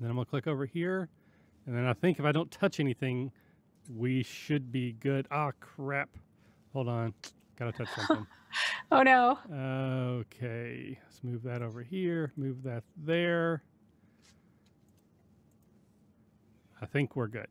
then I'm gonna click over here, and then I think if I don't touch anything, we should be good. Ah, crap. Hold on. Gotta touch something. oh no. Okay. Let's move that over here. Move that there. I think we're good.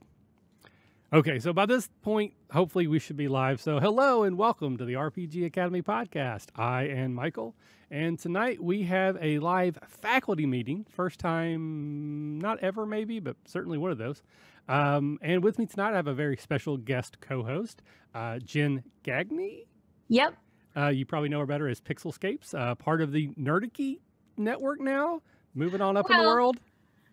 Okay, so by this point, hopefully we should be live. So, hello and welcome to the RPG Academy podcast. I am Michael, and tonight we have a live faculty meeting. First time, not ever maybe, but certainly one of those. Um, and with me tonight, I have a very special guest co host, uh, Jen Gagne. Yep. Uh, you probably know her better as Pixelscapes, uh, part of the Nerdicky network now, moving on up well, in the world.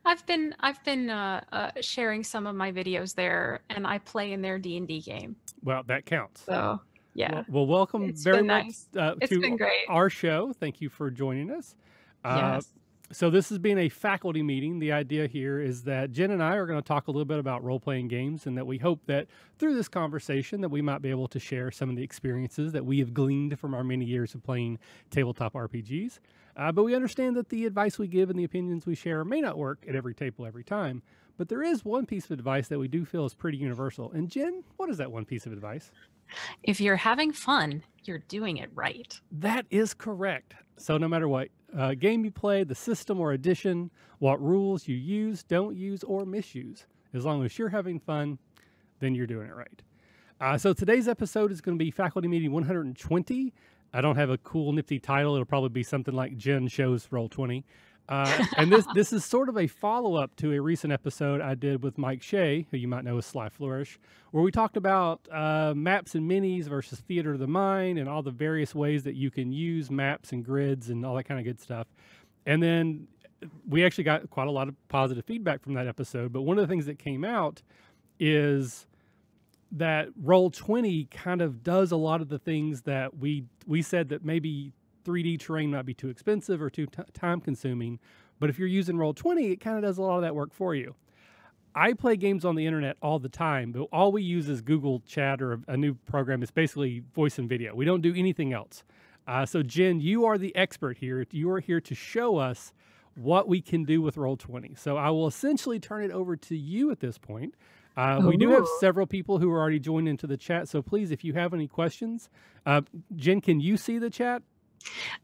I've been I've been uh, uh, sharing some of my videos there, and I play in their D and D game. Well, that counts. So yeah. Well, well welcome it's very much nice. uh, to our show. Thank you for joining us. Uh, yes. So this has been a faculty meeting. The idea here is that Jen and I are going to talk a little bit about role-playing games, and that we hope that through this conversation that we might be able to share some of the experiences that we have gleaned from our many years of playing tabletop RPGs. Uh, but we understand that the advice we give and the opinions we share may not work at every table every time. But there is one piece of advice that we do feel is pretty universal. And Jen, what is that one piece of advice? If you're having fun, you're doing it right. That is correct. So no matter what uh, game you play, the system or edition, what rules you use, don't use, or misuse, as long as you're having fun, then you're doing it right. Uh, so today's episode is going to be faculty meeting 120. I don't have a cool nifty title. It'll probably be something like Jen shows roll 20. Uh, and this this is sort of a follow up to a recent episode I did with Mike Shea, who you might know as Sly Flourish, where we talked about uh, maps and minis versus theater of the mind and all the various ways that you can use maps and grids and all that kind of good stuff. And then we actually got quite a lot of positive feedback from that episode. But one of the things that came out is that roll 20 kind of does a lot of the things that we we said that maybe 3D terrain might be too expensive or too time consuming. But if you're using Roll20, it kind of does a lot of that work for you. I play games on the internet all the time, but all we use is Google Chat or a, a new program. It's basically voice and video. We don't do anything else. Uh, so, Jen, you are the expert here. You are here to show us what we can do with Roll20. So, I will essentially turn it over to you at this point. Uh, we do have several people who are already joined into the chat. So, please, if you have any questions, uh, Jen, can you see the chat?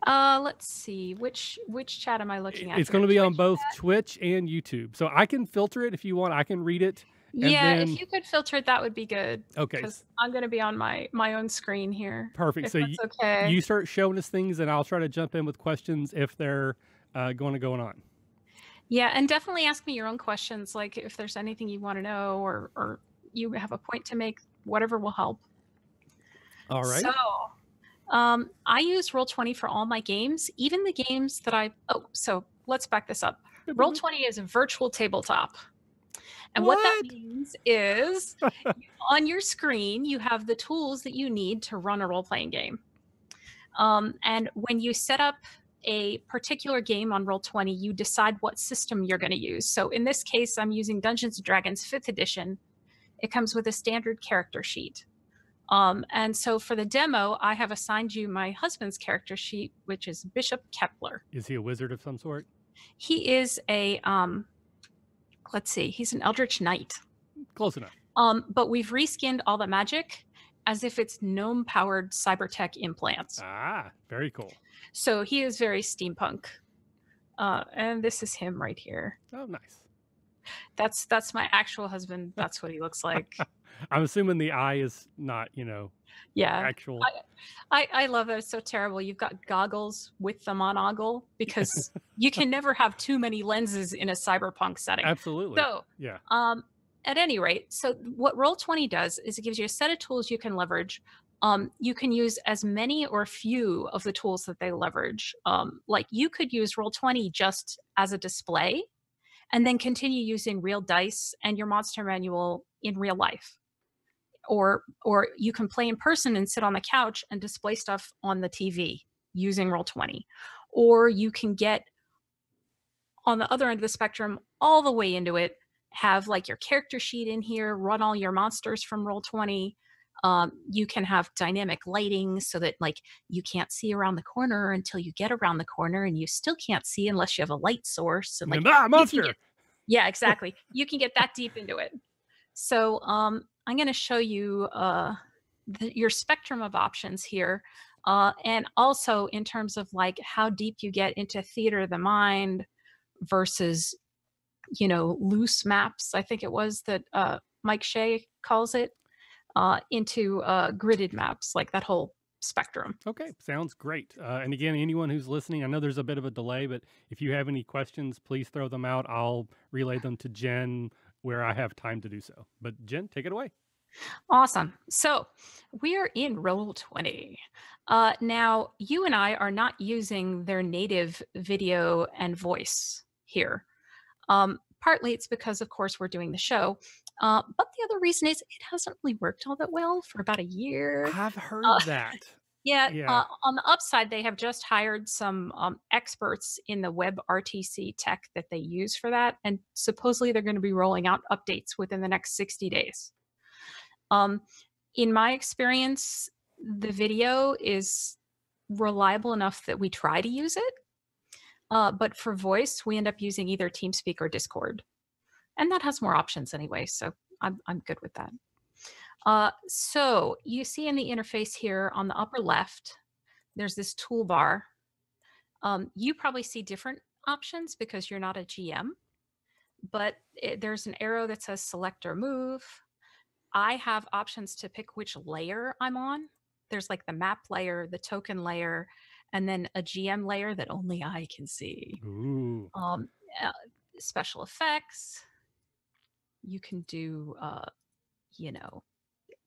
Uh, let's see. Which which chat am I looking at? It's going to be on both chat? Twitch and YouTube. So I can filter it if you want. I can read it. Yeah, then... if you could filter it, that would be good. Okay. Because I'm going to be on my my own screen here. Perfect. So you, okay. you start showing us things, and I'll try to jump in with questions if they're uh, going to going on. Yeah, and definitely ask me your own questions. Like if there's anything you want to know, or or you have a point to make, whatever will help. All right. So um, I use Roll20 for all my games, even the games that I. Oh, so let's back this up. Roll20 is a virtual tabletop. And what, what that means is on your screen, you have the tools that you need to run a role playing game. Um, and when you set up a particular game on Roll20, you decide what system you're going to use. So in this case, I'm using Dungeons and Dragons 5th edition. It comes with a standard character sheet. Um, and so for the demo, I have assigned you my husband's character sheet, which is Bishop Kepler. Is he a wizard of some sort? He is a, um, let's see, he's an Eldritch Knight. Close enough. Um, but we've reskinned all the magic as if it's gnome powered cybertech implants. Ah, very cool. So he is very steampunk. Uh, and this is him right here. Oh, nice. That's that's my actual husband. That's what he looks like. I'm assuming the eye is not, you know, yeah. Actual. I, I, I love it. It's so terrible. You've got goggles with the monogle because you can never have too many lenses in a cyberpunk setting. Absolutely. So yeah. Um, at any rate, so what Roll20 does is it gives you a set of tools you can leverage. Um, you can use as many or few of the tools that they leverage. Um, like you could use Roll20 just as a display and then continue using real dice and your monster manual in real life. Or or you can play in person and sit on the couch and display stuff on the TV using Roll20 or you can get on the other end of the spectrum all the way into it have like your character sheet in here run all your monsters from Roll20 um, you can have dynamic lighting so that like you can't see around the corner until you get around the corner and you still can't see unless you have a light source and like ah, monster Yeah, exactly. You can get that deep into it. So um, I'm going to show you uh, the, your spectrum of options here. Uh, and also in terms of like how deep you get into theater of the mind versus, you know, loose maps, I think it was that uh, Mike Shea calls it, uh, into uh, gridded maps, like that whole spectrum. Okay, sounds great. Uh, and again, anyone who's listening, I know there's a bit of a delay, but if you have any questions, please throw them out. I'll relay them to Jen where I have time to do so. But Jen, take it away. Awesome. So we are in Roll20. Uh, now, you and I are not using their native video and voice here. Um, partly it's because, of course, we're doing the show. Uh, but the other reason is it hasn't really worked all that well for about a year. I've heard Uh, that. Yeah, Yeah. uh, on the upside, they have just hired some um, experts in the web RTC tech that they use for that. And supposedly they're going to be rolling out updates within the next 60 days. Um, in my experience, the video is reliable enough that we try to use it. Uh, but for voice, we end up using either TeamSpeak or Discord. And that has more options anyway, so I'm, I'm good with that. Uh, so you see in the interface here on the upper left, there's this toolbar. Um, you probably see different options because you're not a GM, but it, there's an arrow that says select or move. I have options to pick which layer I'm on. There's like the map layer, the token layer, and then a GM layer that only I can see. Ooh. Um, uh, special effects. You can do, uh, you know,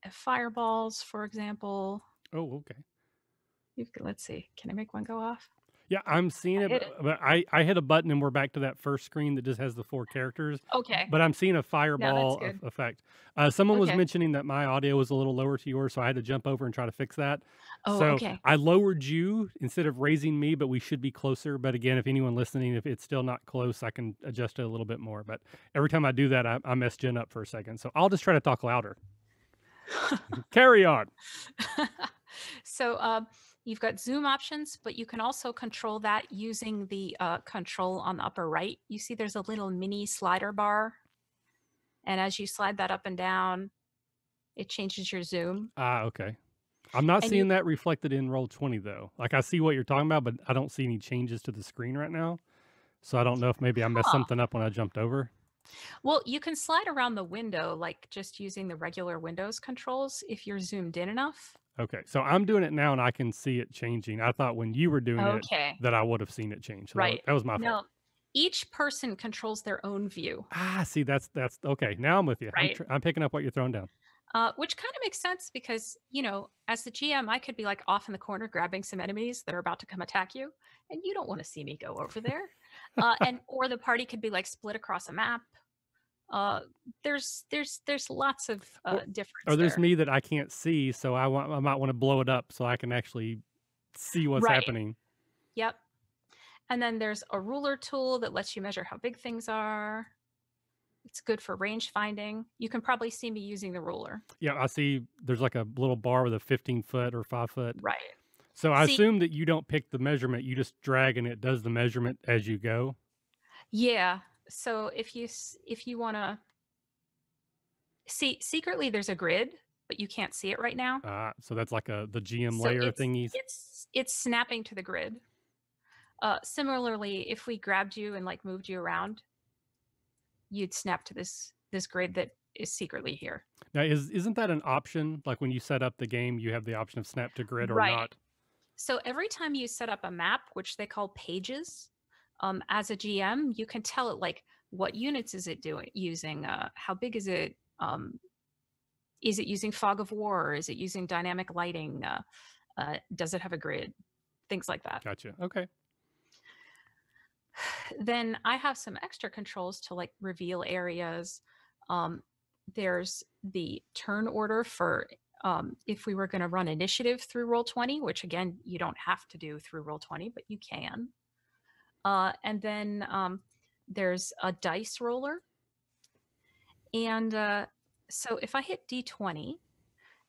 uh, fireballs, for example. Oh, okay. You can, let's see. Can I make one go off? Yeah, I'm seeing it, but, but I, I hit a button and we're back to that first screen that just has the four characters. Okay. But I'm seeing a fireball eff- effect. Uh, someone was mentioning that my audio was a little lower to yours, so I had to jump over and try to fix that. Oh, so okay. I lowered you instead of raising me, but we should be closer. But again, if anyone listening, if it's still not close, I can adjust it a little bit more. But every time I do that, I, I mess Jen up for a second. So I'll just try to talk louder. Carry on. so um, you've got zoom options, but you can also control that using the uh, control on the upper right. You see there's a little mini slider bar. And as you slide that up and down, it changes your zoom. Ah, okay. I'm not And seeing you- that reflected in roll 20 though. Like I see what you're talking about, but I don't see any changes to the screen right now. So I don't know if maybe I messed Huh. something up when I jumped over. Well, you can slide around the window like just using the regular Windows controls if you're zoomed in enough. Okay. So I'm doing it now and I can see it changing. I thought when you were doing it that I would have seen it change. So Right. That, was my fault. No, each person controls their own view, Ah, see, that's that's okay. Now I'm with you. I'm, Right. tr- I'm picking up what you're throwing down. uh, which kind of makes sense because, you know, as the GM, I could be like off in the corner grabbing some enemies that are about to come attack you, and you don't want to see me go over there. uh, and or the party could be like split across a map. Uh, there's there's there's lots of uh, Or- difference. Or there's there. me that I can't see, so I want I might want to blow it up so I can actually see what's Right. happening. Yep. And then there's a ruler tool that lets you measure how big things are. It's good for range finding. You can probably see me using the ruler. Yeah, I see. There's like a little bar with a 15 foot or five foot. Right. So I See- assume that you don't pick the measurement; you just drag and it does the measurement as you go. Yeah. So if you if you want to see secretly there's a grid, but you can't see it right now. Uh, so that's like a the GM So layer it's- thingies. It's it's snapping to the grid. Uh, similarly, if we grabbed you and like moved you around, you'd snap to this this grid that is secretly here. Now, is isn't that an option? Like when you set up the game, you have the option of snap to grid or Right. not. So every time you set up a map, which they call pages, um, as a GM, you can tell it like what units is it doing using, uh, how big is it, um, is it using fog of war, is it using dynamic lighting, uh, uh, does it have a grid, things like that. Gotcha. Okay. Then I have some extra controls to like reveal areas. Um, there's the turn order for um, if we were going to run initiative through Roll20, which again, you don't have to do through Roll20, but you can. Uh, and then um, there's a dice roller. And uh, so if I hit D20,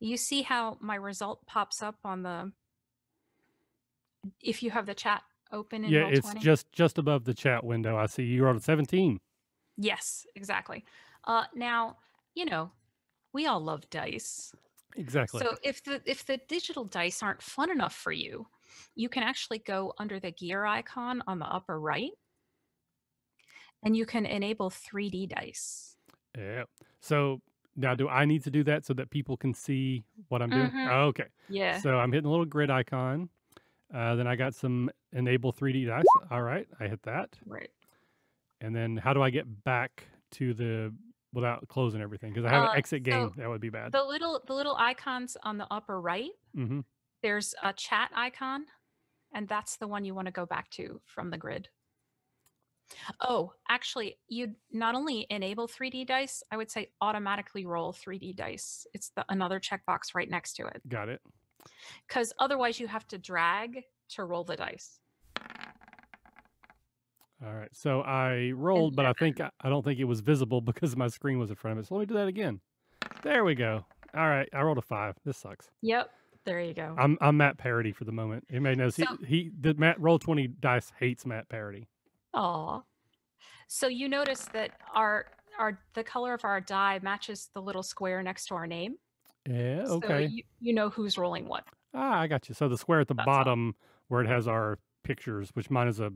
you see how my result pops up on the, if you have the chat open in Yeah, Roll20. it's just just above the chat window. I see you wrote a 17. Yes, exactly. Uh, now, you know, we all love dice. Exactly. So if the if the digital dice aren't fun enough for you, you can actually go under the gear icon on the upper right and you can enable 3D dice. yeah. So now, do I need to do that so that people can see what I'm doing? Mhm. Oh, okay. Yeah. So I'm hitting the little grid icon. Uh, then I got some enable 3D dice. All right, I hit that. Right. And then how do I get back to the without closing everything? Because I have Uh, an exit game. so that would be bad. The little the little icons on the upper right, hmm there's a chat icon, and that's the one you want to go back to from the grid. Oh, actually, you'd not only enable 3D dice, I would say automatically roll 3D dice. It's the another checkbox right next to it. Got it. Because otherwise you have to drag to roll the dice. All right. So I rolled, but I think I don't think it was visible because my screen was in front of it. So let me do that again. There we go. All right. I rolled a five. This sucks. Yep. There you go. I'm I'm Matt Parody for the moment. Anybody knows So- he he the Matt roll twenty dice hates Matt Parody. Aw. So you notice that our our the color of our die matches the little square next to our name. Yeah. So Okay. you, you know who's rolling what. ah, I got you. So the square at the That's all. bottom where it has our pictures, which mine is a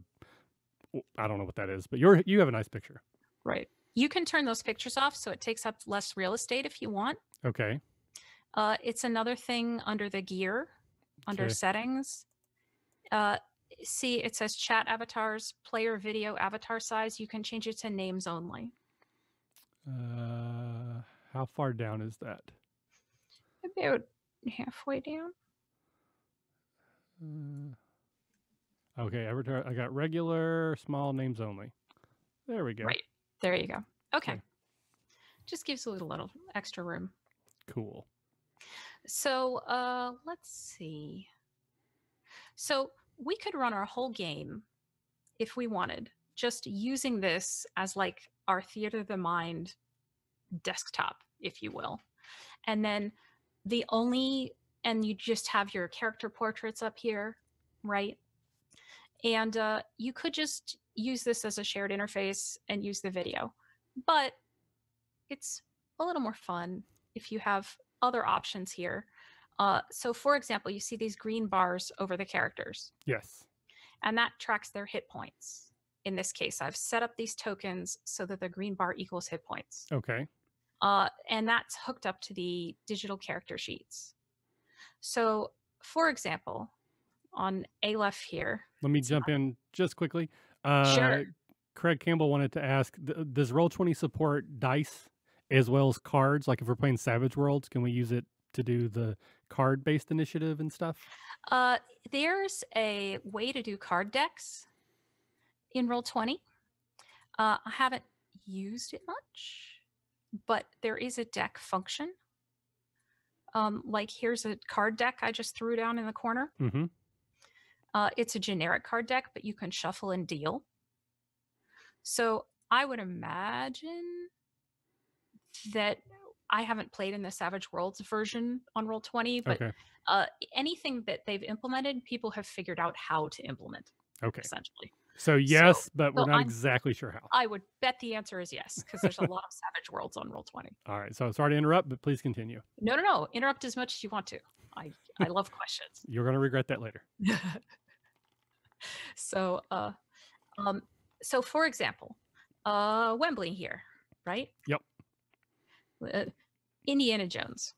I don't know what that is, but you're you have a nice picture. Right. You can turn those pictures off so it takes up less real estate if you want. Okay. Uh, it's another thing under the gear, under Okay. settings. Uh, see, it says chat avatars, player video avatar size. You can change it to names only. Uh, how far down is that? About halfway down. Uh, okay, avatar. I got regular, small names only. There we go. Right. There you go. Okay. Okay. Just gives a little, little extra room. Cool. So uh, let's see. So we could run our whole game if we wanted, just using this as like our theater of the mind desktop, if you will. And then the only, and you just have your character portraits up here, right? And uh, you could just use this as a shared interface and use the video. But it's a little more fun if you have other options here. Uh, so, for example, you see these green bars over the characters, Yes. and that tracks their hit points. In this case, I've set up these tokens so that the green bar equals hit points. Okay. Uh, and that's hooked up to the digital character sheets. So, for example, on Aleph here, Let me jump in just quickly. Uh, Sure. Craig Campbell wanted to ask: Does Roll Twenty support dice as well as cards? Like if we're playing Savage Worlds, can we use it to do the card-based initiative and stuff? Uh, there's a way to do card decks in Roll20. Uh, I haven't used it much, but there is a deck function. Um, like here's a card deck I just threw down in the corner. Mm-hmm. Uh, it's a generic card deck, but you can shuffle and deal. So I would imagine that I haven't played in the Savage Worlds version on Roll20, but Okay. uh, anything that they've implemented, people have figured out how to implement Okay. essentially. So yes, but we're so not I'm- exactly sure how. I would bet the answer is yes, because there's a lot of Savage Worlds on Roll20. All right. So sorry to interrupt, but please continue. No, no, no. Interrupt as much as you want to. I, I love questions. You're going to regret that later. so, uh, um, so for example, uh, Wembley here, right? Yep. Uh, Indiana Jones.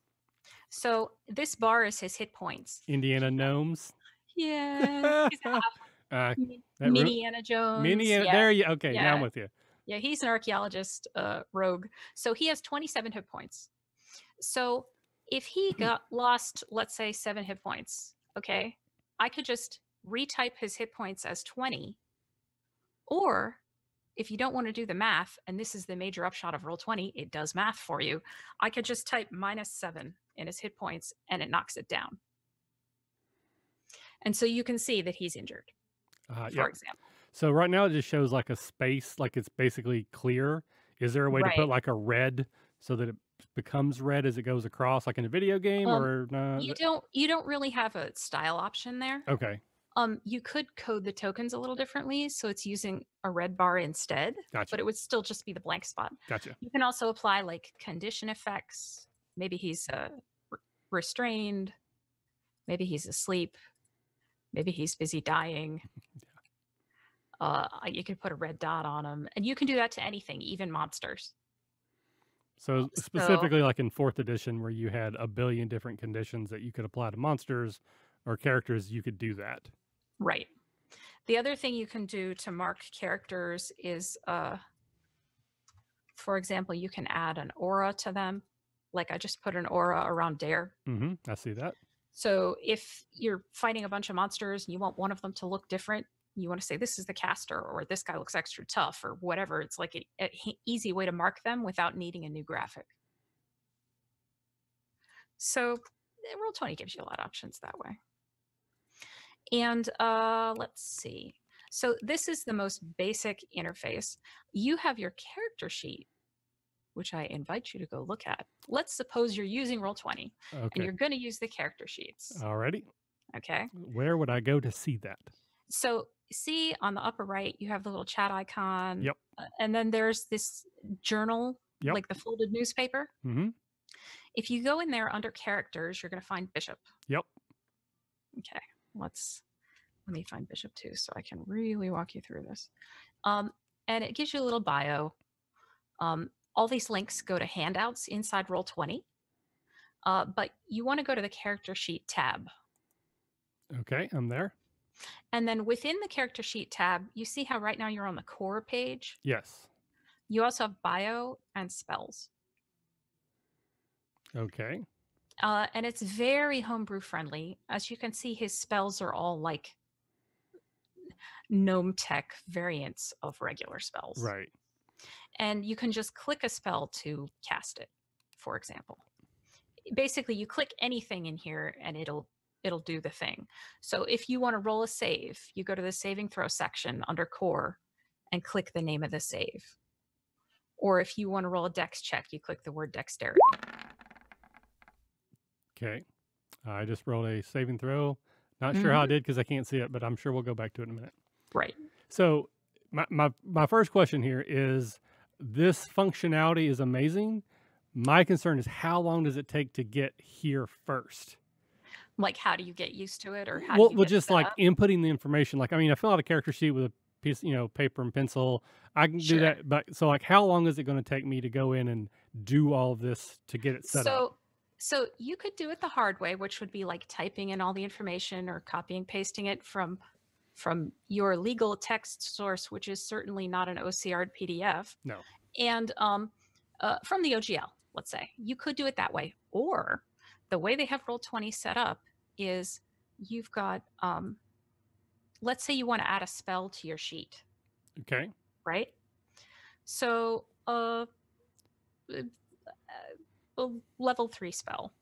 So this bar is his hit points. Indiana gnomes. Yeah, Uh, Miniana Jones. mini. yeah. There you. Okay. Now I'm with you. Yeah, he's an archaeologist uh, rogue. So he has 27 hit points. So if he got lost, let's say seven hit points, okay, I could just retype his hit points as 20. Or if you don't want to do the math, and this is the major upshot of Roll20, it does math for you. I could just type minus seven in his hit points and it knocks it down. And so you can see that he's injured, Uh, for yeah. example. So right now it just shows like a space, like it's basically clear. Is there a way to put like a red so that it becomes red as it goes across, like in a video game, Um, or no? You don't you don't really have a style option there. Okay. Um, you could code the tokens a little differently, so it's using a red bar instead, Gotcha. but it would still just be the blank spot. Gotcha. You can also apply like condition effects. Maybe he's uh, re- restrained. Maybe he's asleep. Maybe he's busy dying. Uh, you could put a red dot on him, and you can do that to anything, even monsters. So So- specifically, like in fourth edition, where you had a billion different conditions that you could apply to monsters or characters, you could do that. Right. The other thing you can do to mark characters is, uh, for example, you can add an aura to them. Like I just put an aura around Dare. hmm I see that. So if you're fighting a bunch of monsters and you want one of them to look different, you want to say this is the caster or this guy looks extra tough or whatever. It's like an easy way to mark them without needing a new graphic. So eh, roll 20 gives you a lot of options that way. And uh, let's see. So this is the most basic interface. You have your character sheet, which I invite you to go look at. Let's suppose you're using Roll20 and you're going to use the character sheets. Alrighty. Okay. Where would I go to see that? So see on the upper right, you have the little chat icon. Yep. uh, And then there's this journal, Yep. like the folded newspaper. hmm If you go in there under characters, you're going to find Bishop. Yep. Okay. Let's let me find Bishop too, so I can really walk you through this. Um, and it gives you a little bio. Um, all these links go to handouts inside Roll20. Uh, but you want to go to the character sheet tab. Okay, I'm there. And then within the character sheet tab, you see how right now you're on the core page. Yes. You also have bio and spells. Okay. Uh, and it's very homebrew friendly. As you can see, his spells are all like gnome tech variants of regular spells. Right. And you can just click a spell to cast it, for example. Basically, you click anything in here and it'll it'll do the thing. So if you want to roll a save, you go to the saving throw section under core and click the name of the save. Or if you want to roll a dex check, you click the word dexterity. Okay. I just rolled a saving throw. Not sure how I mm-hmm. did because I can't see it, but I'm sure we'll go back to it in a minute. Right. So my, my my first question here is this functionality is amazing. My concern is how long does it take to get here first? Like how do you get used to it or how well, do you well, just like up? inputting the information. Like, I mean, I fill out a character sheet with a piece, you know, paper and pencil. I can Sure. do that, but so like, how long is it going to take me to go in and do all of this to get it set so up? So you could do it the hard way which would be like typing in all the information or copying pasting it from from your legal text source which is certainly not an ocr pdf No. and um, uh, from the ogl let's say you could do it that way or the way they have roll 20 set up is you've got um, let's say you want to add a spell to your sheet Okay. right? So, uh, uh, level three spell,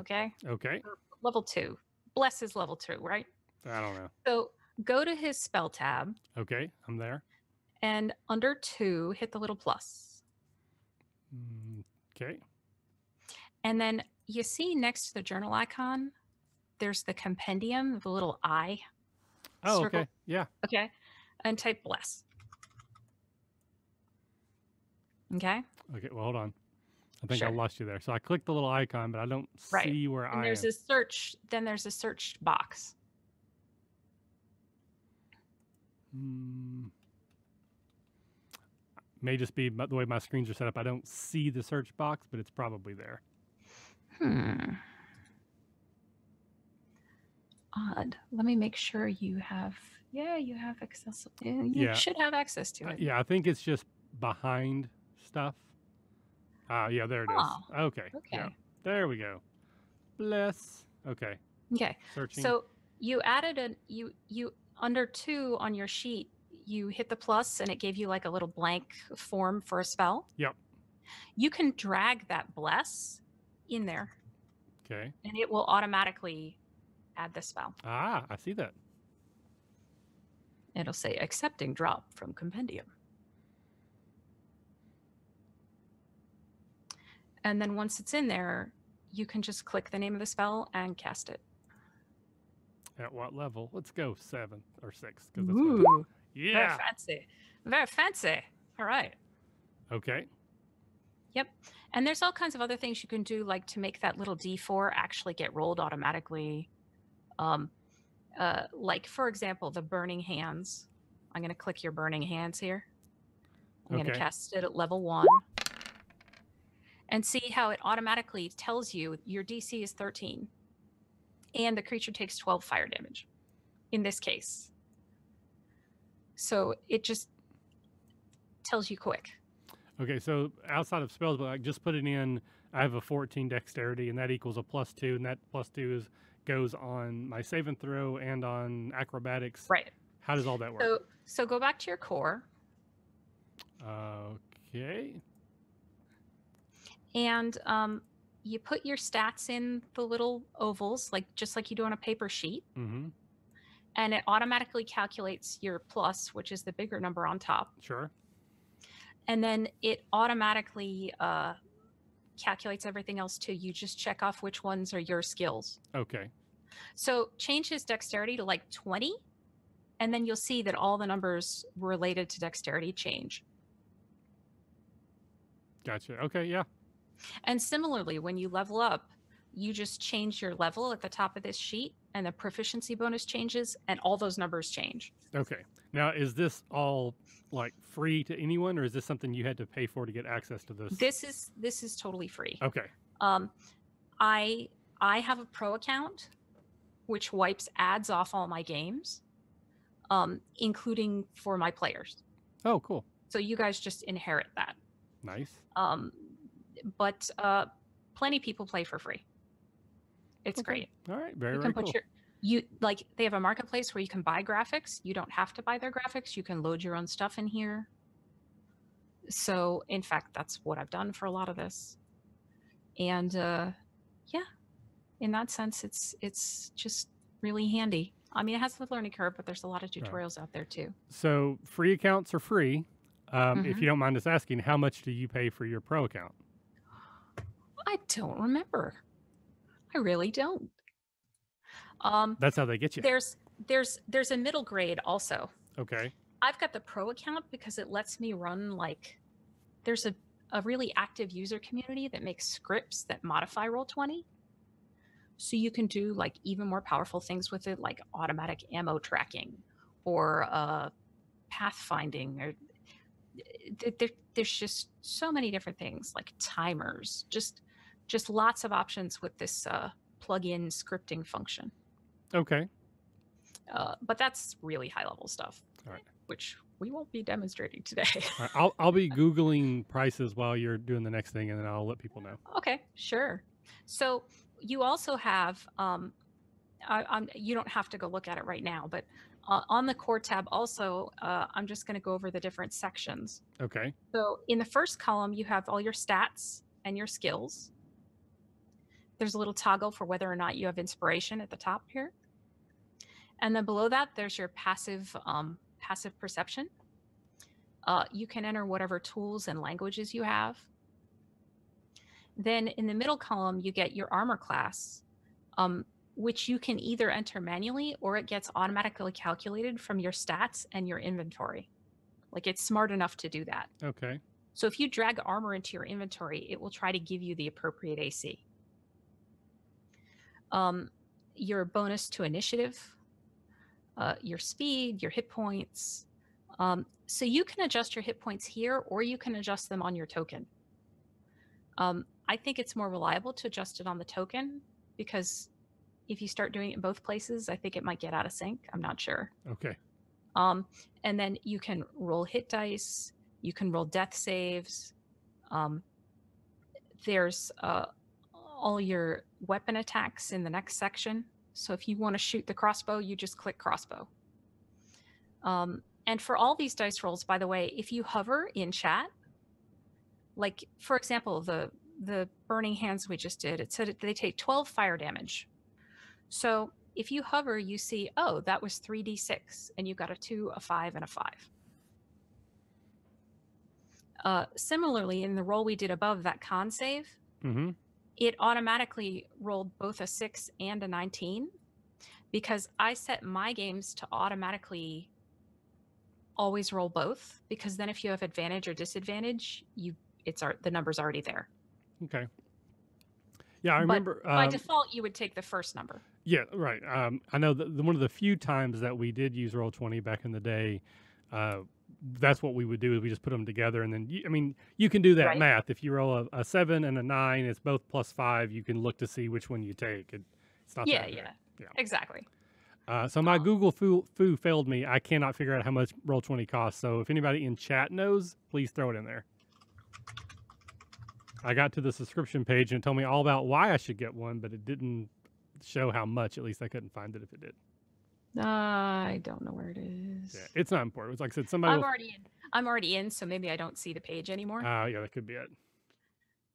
okay? Okay. Level two. Bless is level two, right? I don't know. So go to his spell tab Okay. I'm there. and under two, hit the little plus. Mm, Okay. And then you see next to the journal icon, there's the compendium, the little eye, Oh, Circle. okay. Yeah. okay? And type bless. Okay. Okay. Well, hold on. I think I lost you there. So I clicked the little icon, but I don't Right. see where And I there's am. a search, then there's a search box. Mm. May just be the way my screens are set up. I don't see the search box, but it's probably there. Hmm. Odd. Let me make sure you have. Yeah, you have access. You Yeah. should have access to Uh, it. yeah, I think it's just behind stuff. Ah, yeah, there it is. Okay. Okay. Yeah, there we go. Bless. Okay. Okay. Searching. So you added a you you under two on your sheet. You hit the plus and it gave you like a little blank form for a spell. Yep. You can drag that bless in there, okay. and it will automatically add the spell. Ah, I see that. It'll say accepting drop from compendium. And then once it's in there, you can just click the name of the spell and cast it. At what level? Let's go seven or six. 'cause that's what- Ooh, yeah. very fancy. Very fancy. All right. Okay. Yep. And there's all kinds of other things you can do, like to make that little D4 actually get rolled automatically. Um, uh, like, for example, the burning hands. I'm going to click your burning hands here. I'm going to cast it at level one. And see how it automatically tells you your DC is 13. And the creature takes 12 fire damage in this case. So it just tells you quick. Okay. So outside of spells, but like just put it in. I have a 14 dexterity, and that equals a plus two, and that plus two is goes on my save and throw and on acrobatics. Right. How does all that work? So so go back to your core okay. And um, you put your stats in the little ovals, like just like you do on a paper sheet, Mm-hmm. and it automatically calculates your plus, which is the bigger number on top, Sure. and then it automatically uh, calculates everything else too. You just check off which ones are your skills. Okay. So change his dexterity to like twenty, and then you'll see that all the numbers related to dexterity change. Gotcha. Okay. Yeah. And similarly, when you level up, you just change your level at the top of this sheet, and the proficiency bonus changes, and all those numbers change. Okay. Now, is this all like free to anyone, or is this something you had to pay for to get access to this? This is this is totally free. Okay. Um, I I have a pro account, which wipes ads off all my games, um, including for my players. Oh, cool. So you guys just inherit that. Nice. Um, but uh, plenty people play for free. It's Okay. great. All right. Very, you very can put cool. your you like they have a marketplace where you can buy graphics you don't have to buy their graphics you can load your own stuff in here so in fact that's what i've done for a lot of this and uh yeah in that sense it's it's just really handy i mean it has the learning curve but there's a lot of Right. tutorials out there too So, free accounts are free. Um, If Mhm. you don't mind us asking, how much do you pay for your pro account? I don't remember i really don't um That's how they get you. there's there's there's a middle grade also Okay. I've got the pro account because it lets me run like there's a, a really active user community that makes scripts that modify Roll20. So you can do like even more powerful things with it, like automatic ammo tracking or uh, pathfinding. Or th- there, there's just so many different things like timers. Just just lots of options with this uh, plug-in scripting function. Okay. Uh, but that's really high level stuff, All right. which we won't be demonstrating today. Right, I'll I'll be googling prices while you're doing the next thing, and then I'll let people know. okay, sure. So you also have, um, I, I'm, you don't have to go look at it right now, but uh, on the core tab also, uh, I'm just going to go over the different sections. Okay. So in the first column, you have all your stats and your skills. There's a little toggle for whether or not you have inspiration at the top here. And then below that, there's your passive um, passive perception. Uh, you can enter whatever tools and languages you have. Then in the middle column, you get your armor class, um, which you can either enter manually or it gets automatically calculated from your stats and your inventory. Like it's smart enough to do that. Okay. So if you drag armor into your inventory, it will try to give you the appropriate AC. Um, your bonus to initiative, uh, your speed, your hit points. Um, so you can adjust your hit points here, or you can adjust them on your token. Um, I think it's more reliable to adjust it on the token because if you start doing it in both places, I think it might get out of sync. I'm not sure. Okay. Um, and then you can roll hit dice. You can roll death saves. Um, there's uh, all your weapon attacks in the next section. So if you want to shoot the crossbow, you just click crossbow. Um, and for all these dice rolls, by the way, if you hover in chat, like for example, the the burning hands we just did, it said they take 12 fire damage. So if you hover, you see, oh, that was 3d6, and you got a 2, a 5, and a 5. Uh, similarly, in the roll we did above that con save, Mm-hmm. It automatically rolled both a 6 and a 19. because I set my games to automatically always roll both because then if you have advantage or disadvantage, you it's the number's already there. Okay. Yeah, I But remember. By um, default, you would take the first number. Yeah, right. Um, I know that the, one of the few times that we did use Roll Twenty back in the day, uh, that's what we would do. Is we just put them together, and then you, I mean, you can do that Right. math. If you roll a, a seven and a nine, it's both plus five. You can look to see which one you take. It, it's not Yeah, that yeah. Yeah. exactly. Uh, so my Um, Google foo, foo failed me. I cannot figure out how much Roll Twenty costs. So if anybody in chat knows, please throw it in there. I got to the subscription page and it told me all about why I should get one, but it didn't show how much. At least I couldn't find it if it did. I don't know where it is. Yeah, it's not important. It's like I said, somebody. I'm will- already in. I'm already in, so maybe I don't see the page anymore. Ah, yeah, that could be it.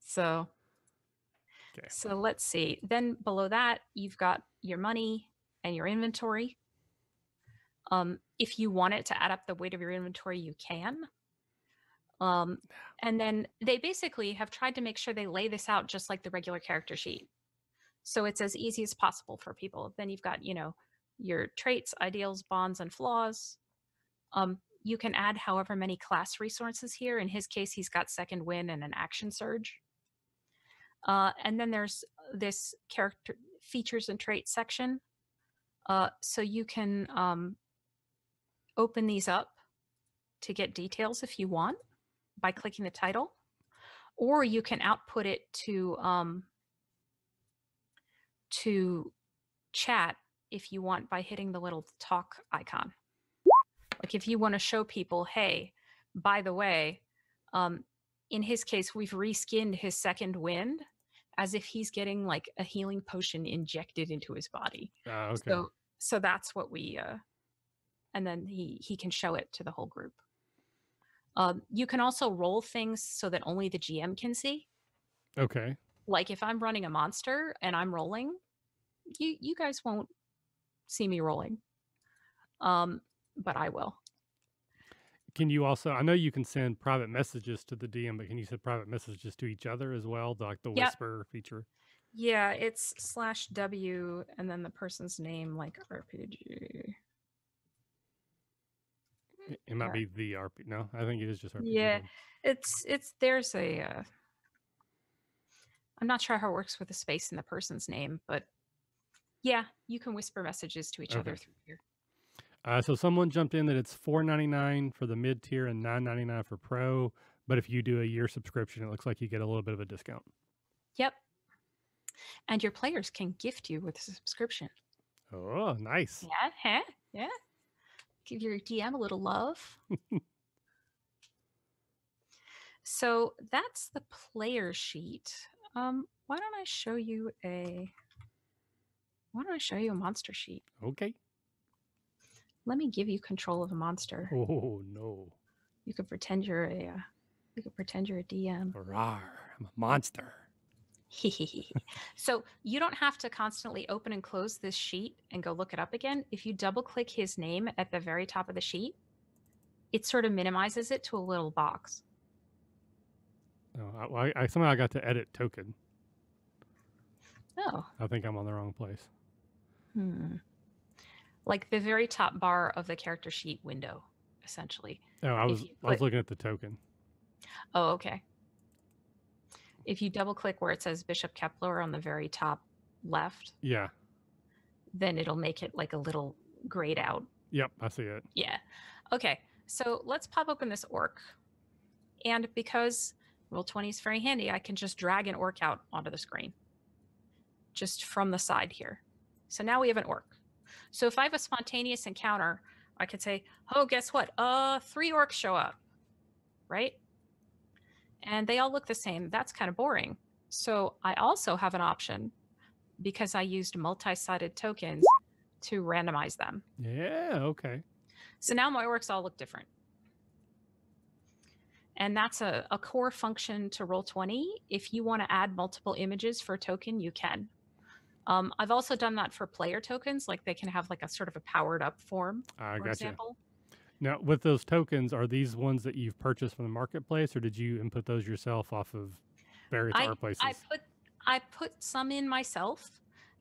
So, 'Kay. so let's see. Then below that, you've got your money and your inventory. Um, if you want it to add up the weight of your inventory, you can. Um, and then they basically have tried to make sure they lay this out just like the regular character sheet. So it's as easy as possible for people. Then you've got, you know, your traits, ideals, bonds, and flaws. Um, you can add however many class resources here. In his case, he's got second win and an action surge. Uh, and then there's this character features and traits section. Uh, so you can um, open these up to get details if you want by clicking the title, or you can output it to um, to chat if you want by hitting the little talk icon. Like if you want to show people, hey, by the way, um, in his case, we've reskinned his second wind as if he's getting like a healing potion injected into his body. Ah, okay. So so that's what we uh and then he he can show it to the whole group. Um, you can also roll things so that only the GM can see. okay. Like if I'm running a monster and I'm rolling, you you guys won't see me rolling. Um, but I will. Can you also? I know you can send private messages to the DM, but can you send private messages to each other as well, like the Yep. whisper feature? Yeah, it's slash W and then the person's name like RPG. It, it might Yeah. be the RP. No, I think it is just RPG. Yeah. It's it's there's a uh, I'm not sure how it works with the space in the person's name, but yeah, you can whisper messages to each other through here. Uh, so someone jumped in that it's four ninety nine for the mid tier and nine ninety nine for pro. But if you do a year subscription, it looks like you get a little bit of a discount. Yep. And your players can gift you with a subscription. Oh, nice. Yeah, huh? Yeah. Give your DM a little love. so that's the player sheet. Um, why don't I show you a why don't I show you a monster sheet? Okay. Let me give you control of a monster. Oh no. You could pretend you're a uh, you could pretend you're a DM. Rawr, I'm a monster. so you don't have to constantly open and close this sheet and go look it up again. If you double click his name at the very top of the sheet, it sort of minimizes it to a little box. Oh, I, I, I somehow I got to edit token. Oh, I think I'm on the wrong place. Hmm. Like the very top bar of the character sheet window, essentially. Oh, I was you I was looking at the token. Oh, okay. If you double click where it says Bishop Kepler on the very top left, Yeah. then it'll make it like a little grayed out Yep. I see it. Yeah. Okay. So let's pop open this orc. And because Roll20 is very handy, I can just drag an orc out onto the screen. Just from the side here. So now we have an orc. So if I have a spontaneous encounter, I could say, oh, guess what? Uh, three orcs show up. Right? And they all look the same. That's kind of boring. So I also have an option because I used multi-sided tokens to randomize them. Yeah. Okay. So now my orcs all look different. And that's a, a core function to Roll20. If you want to add multiple images for a token, you can. Um, I've also done that for player tokens, like they can have like a sort of a powered up form, I for got you. example. Now, with those tokens, are these ones that you've purchased from the marketplace, or did you input those yourself off of various I, art places? I put I put some in myself,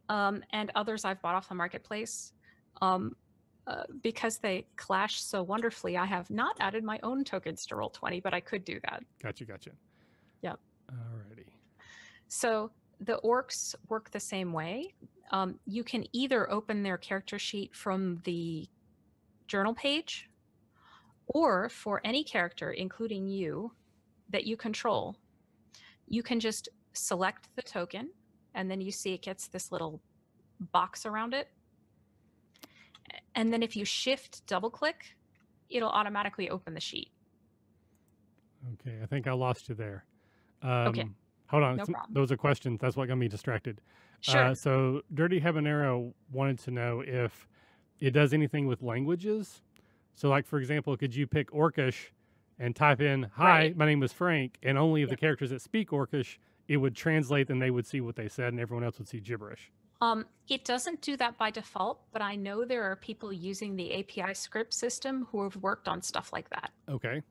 um, and others I've bought off the marketplace. Um, uh, because they clash so wonderfully, I have not added my own tokens to Roll20, but I could do that. Gotcha, gotcha. Yep. Alrighty. So the orcs work the same way. Um, you can either open their character sheet from the journal page, or for any character, including you, that you control, you can just select the token, and then you see it gets this little box around it. And then if you shift double click, it'll automatically open the sheet. Okay, I think I lost you there. Um, Okay. Hold on. No problem. Those are questions. That's what got me distracted. Sure. Uh, so, Dirty Habanero wanted to know if it does anything with languages. So, like for example, could you pick Orcish and type in "Hi, Right. my name is Frank," and only if Yeah. the characters that speak Orcish it would translate, then they would see what they said, and everyone else would see gibberish. Um, it doesn't do that by default, but I know there are people using the API script system who have worked on stuff like that. Okay.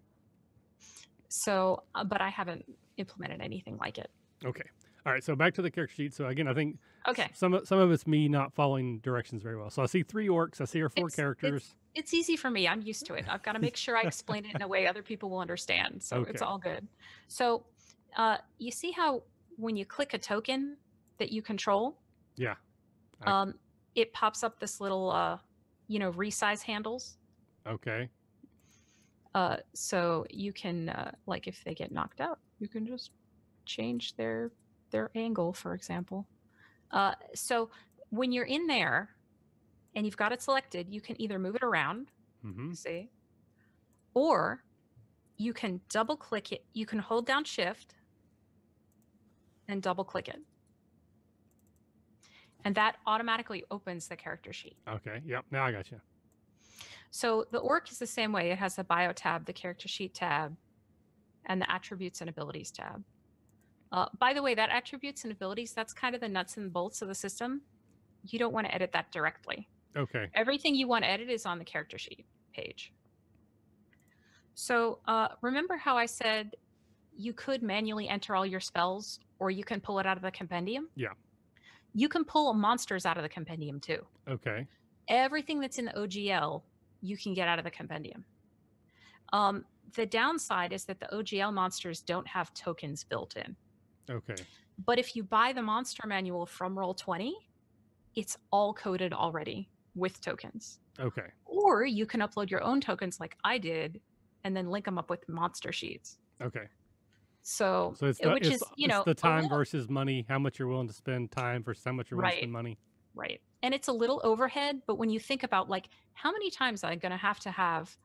So, uh, but I haven't implemented anything like it. Okay. All right. So back to the character sheet. So again, I think Okay. some of- some of it's me not following directions very well. So I see three orcs. I see our four It's- it's- characters. It's easy for me. I'm used to it. I've got to make sure I explain it in a way other people will understand. So it's all good. So, uh, you see how when you click a token that you control, Yeah. I- um, it pops up this little, uh, you know, resize handles. Okay. Uh, so you can, uh, like, if they get knocked out, you can just change their their angle, for example. Uh, so when you're in there and you've got it selected, you can either move it around, Mm-hmm. see, or you can double click it. You can hold down Shift and double click it, and that automatically opens the character sheet. Okay. Yep. Now I got you. So the orc is the same way. It has the bio tab, the character sheet tab, and the attributes and abilities tab. Uh, by the way, that attributes and abilities, that's kind of the nuts and bolts of the system. You don't want to edit that directly. Okay. Everything you want to edit is on the character sheet page. So uh, remember how I said you could manually enter all your spells or you can pull it out of the compendium? Yeah. You can pull monsters out of the compendium too Okay. everything that's in the OGL you can get out of the compendium. Um, the downside is that the OGL monsters don't have tokens built in. Okay. But if you buy the monster manual from Roll20, it's all coded already with tokens. Okay. Or you can upload your own tokens like I did and then link them up with monster sheets. Okay. So, So it's uh, the, which it's, is, you know, the time little- versus money. How much you're willing to spend time versus how much you're willing to spend money. Right. And it's a little overhead, but when you think about like how many times I'm going to have to have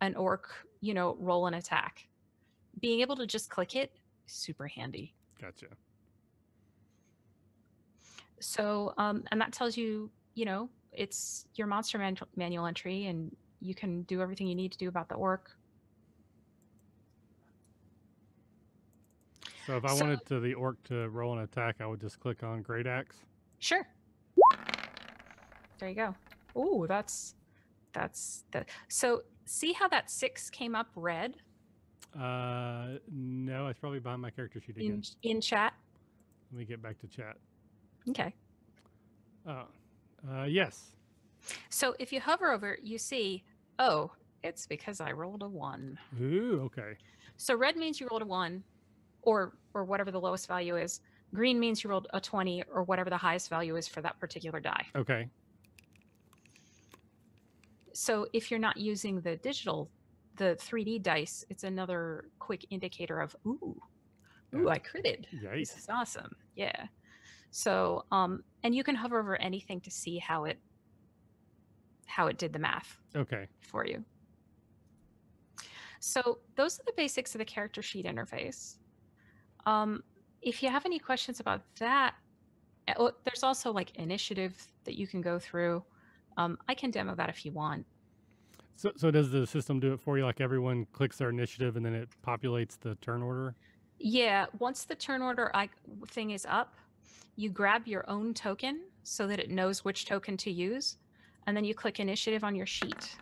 an orc, you know, roll an attack, being able to just click it, super handy. Gotcha. So, um, and that tells you, you know, it's your monster man- manual entry and you can do everything you need to do about the orc. So if I So- wanted to the orc to roll an attack, I would just click on Great Axe. Sure. There you go. Oh, that's, that's the, so see how that six came up red Uh, no, it's probably behind my character sheet again. in, in chat? Let me get back to chat. Okay. Oh, uh, yes. So if you hover over it, you see, oh, it's because I rolled a one. Ooh, okay. So red means you rolled a one, or or whatever the lowest value is. Green means you rolled a twenty, or whatever the highest value is for that particular die. Okay. So if you're not using the digital, the 3D dice, it's another quick indicator of ooh, ooh, I critted. This Yikes. is awesome. Yeah. So um, and you can hover over anything to see how it how it did the math. Okay. for you. So those are the basics of the character sheet interface. Um, if you have any questions about that, oh, there's also like initiative that you can go through. Um, I can demo that if you want. So, so does the system do it for you? Like everyone clicks their initiative and then it populates the turn order? Yeah, once the turn order I, thing is up, you grab your own token so that it knows which token to use, and then you click initiative on your sheet.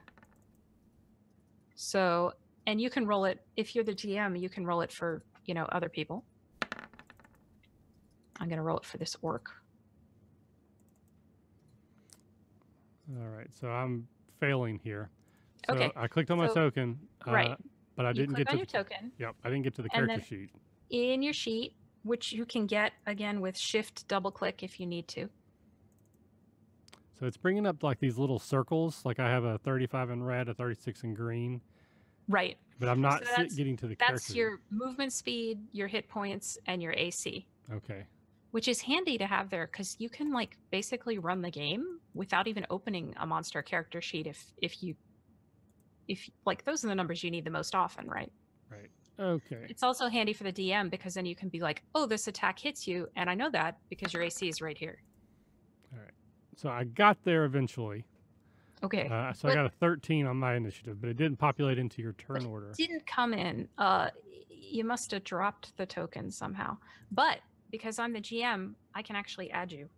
So, and you can roll it if you're the GM, you can roll it for, you know, other people. I'm going to roll it for this orc. All right, so I'm failing here. So Okay, I clicked on my so- token, right. uh, but I you didn't get to. The, token yep, I didn't get to the character sheet. in your sheet, which you can get again with shift double click if you need to. So it's bringing up like these little circles. Like I have a 35 in red, a 36 in green, Right. but I'm not So getting to the That's character. sheet. your movement speed, your hit points, and your AC, Okay. which is handy to have there because you can like basically run the game without even opening a monster character sheet if if you if like those are the numbers you need the most often, right? Right. Okay. It's also handy for the DM because then you can be like, oh, this attack hits you, and I know that because your AC is right here. All right. So I got there eventually. Okay. Uh, so Well- I got a 13 on my initiative, but it didn't populate into your turn But order. didn't come in. Uh, you must have dropped the token somehow. But because I'm the GM, I can actually add you.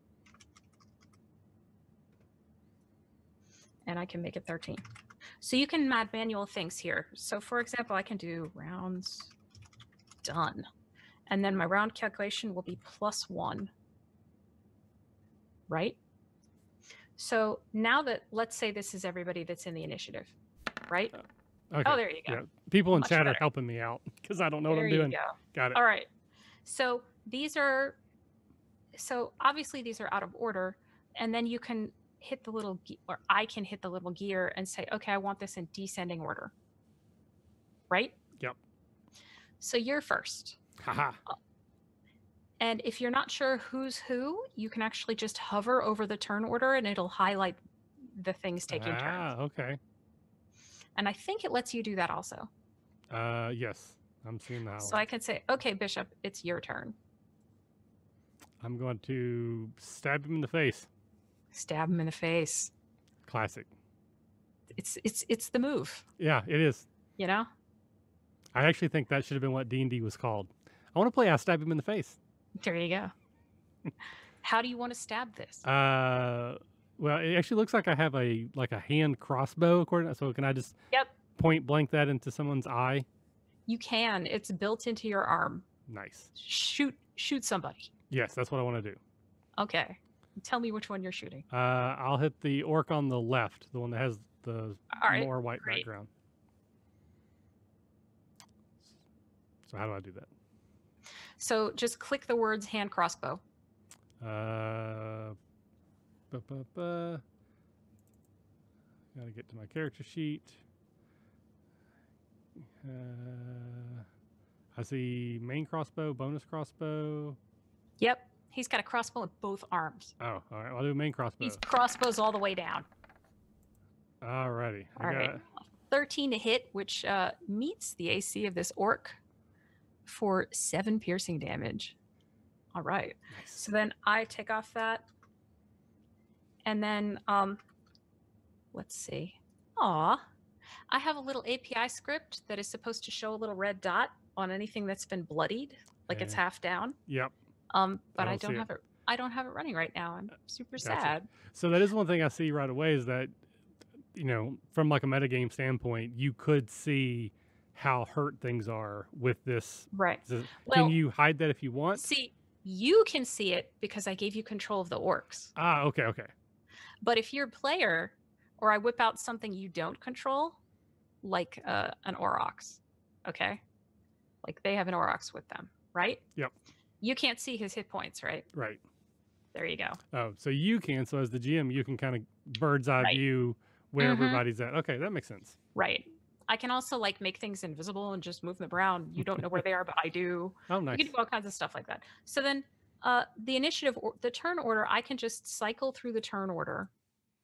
And I can make it 13. So you can add manual things here. So for example, I can do rounds done. And then my round calculation will be plus one. Right? So now that, let's say this is everybody that's in the initiative, right? Oh, oh, okay. Oh, there you go. Yeah. People in Much chat are helping me out because I don't know what I'm you doing. go. Got it. All right. So these are, so obviously these are out of order, and then you can hit the little, ge- or I can hit the little gear and say, okay, I want this in descending order. Right? Yep. So you're first. Haha. And if you're not sure who's who, you can actually just hover over the turn order and it'll highlight the things taking turns. Ah, okay. And I think it lets you do that also. Uh, yes. I'm seeing that. So I can say, okay, Bishop, it's your turn. I'm going to stab him in the face. Stab him in the face. Classic. It's it's it's the move, Yeah, it is. you know? I actually think that should have been what D&D was called. I want to play I stab him in the face. There you go. How do you want to stab this? Uh, well, it actually looks like I have a like a hand crossbow. According, so can I just Yep. point blank that into someone's eye? You can. It's built into your arm. Nice. Shoot shoot somebody. Yes, that's what I want to do. Okay. Tell me which one you're shooting. Uh, I'll hit the orc on the left, the one that has the right. more white great. background. So how do I do that? So just click the words hand crossbow. Uh, ba, ba, ba. Gotta get to my character sheet. Uh, I see main crossbow, bonus crossbow. Yep. He's got a crossbow with both arms. Oh, all right. I'll do main crossbow. He's crossbows all the way down. Alrighty. I All got 13 to hit, which uh, meets the AC of this orc for seven piercing damage. All right. nice. So then I take off that. And then um let's see. Aw. I have a little API script that is supposed to show a little red dot on anything that's been bloodied, like it's half down. Yep. Um, but I don't don't, see it. have it. I don't have it running right now. I'm super Gotcha. sad. So that is one thing I see right away is that, you know, from like a metagame standpoint, you could see how hurt things are with this. Right. Does- Well- Can you hide that if you want? See, you can see it because I gave you control of the orcs. Ah, okay, okay. But if you're a player, or I whip out something you don't control, like uh, an Aurochs, okay? Like they have an Aurochs with them, right? Yep. You can't see his hit points, right? Right. There you go. Oh, so you can. So as the GM, you can kind of bird's eye Right. view where Mhm. everybody's at. Okay, that makes sense. Right. I can also like make things invisible and just move them around. You don't know where they are, but I do. Oh, nice. You can do all kinds of stuff like that. So then uh, the initiative, or the turn order, I can just cycle through the turn order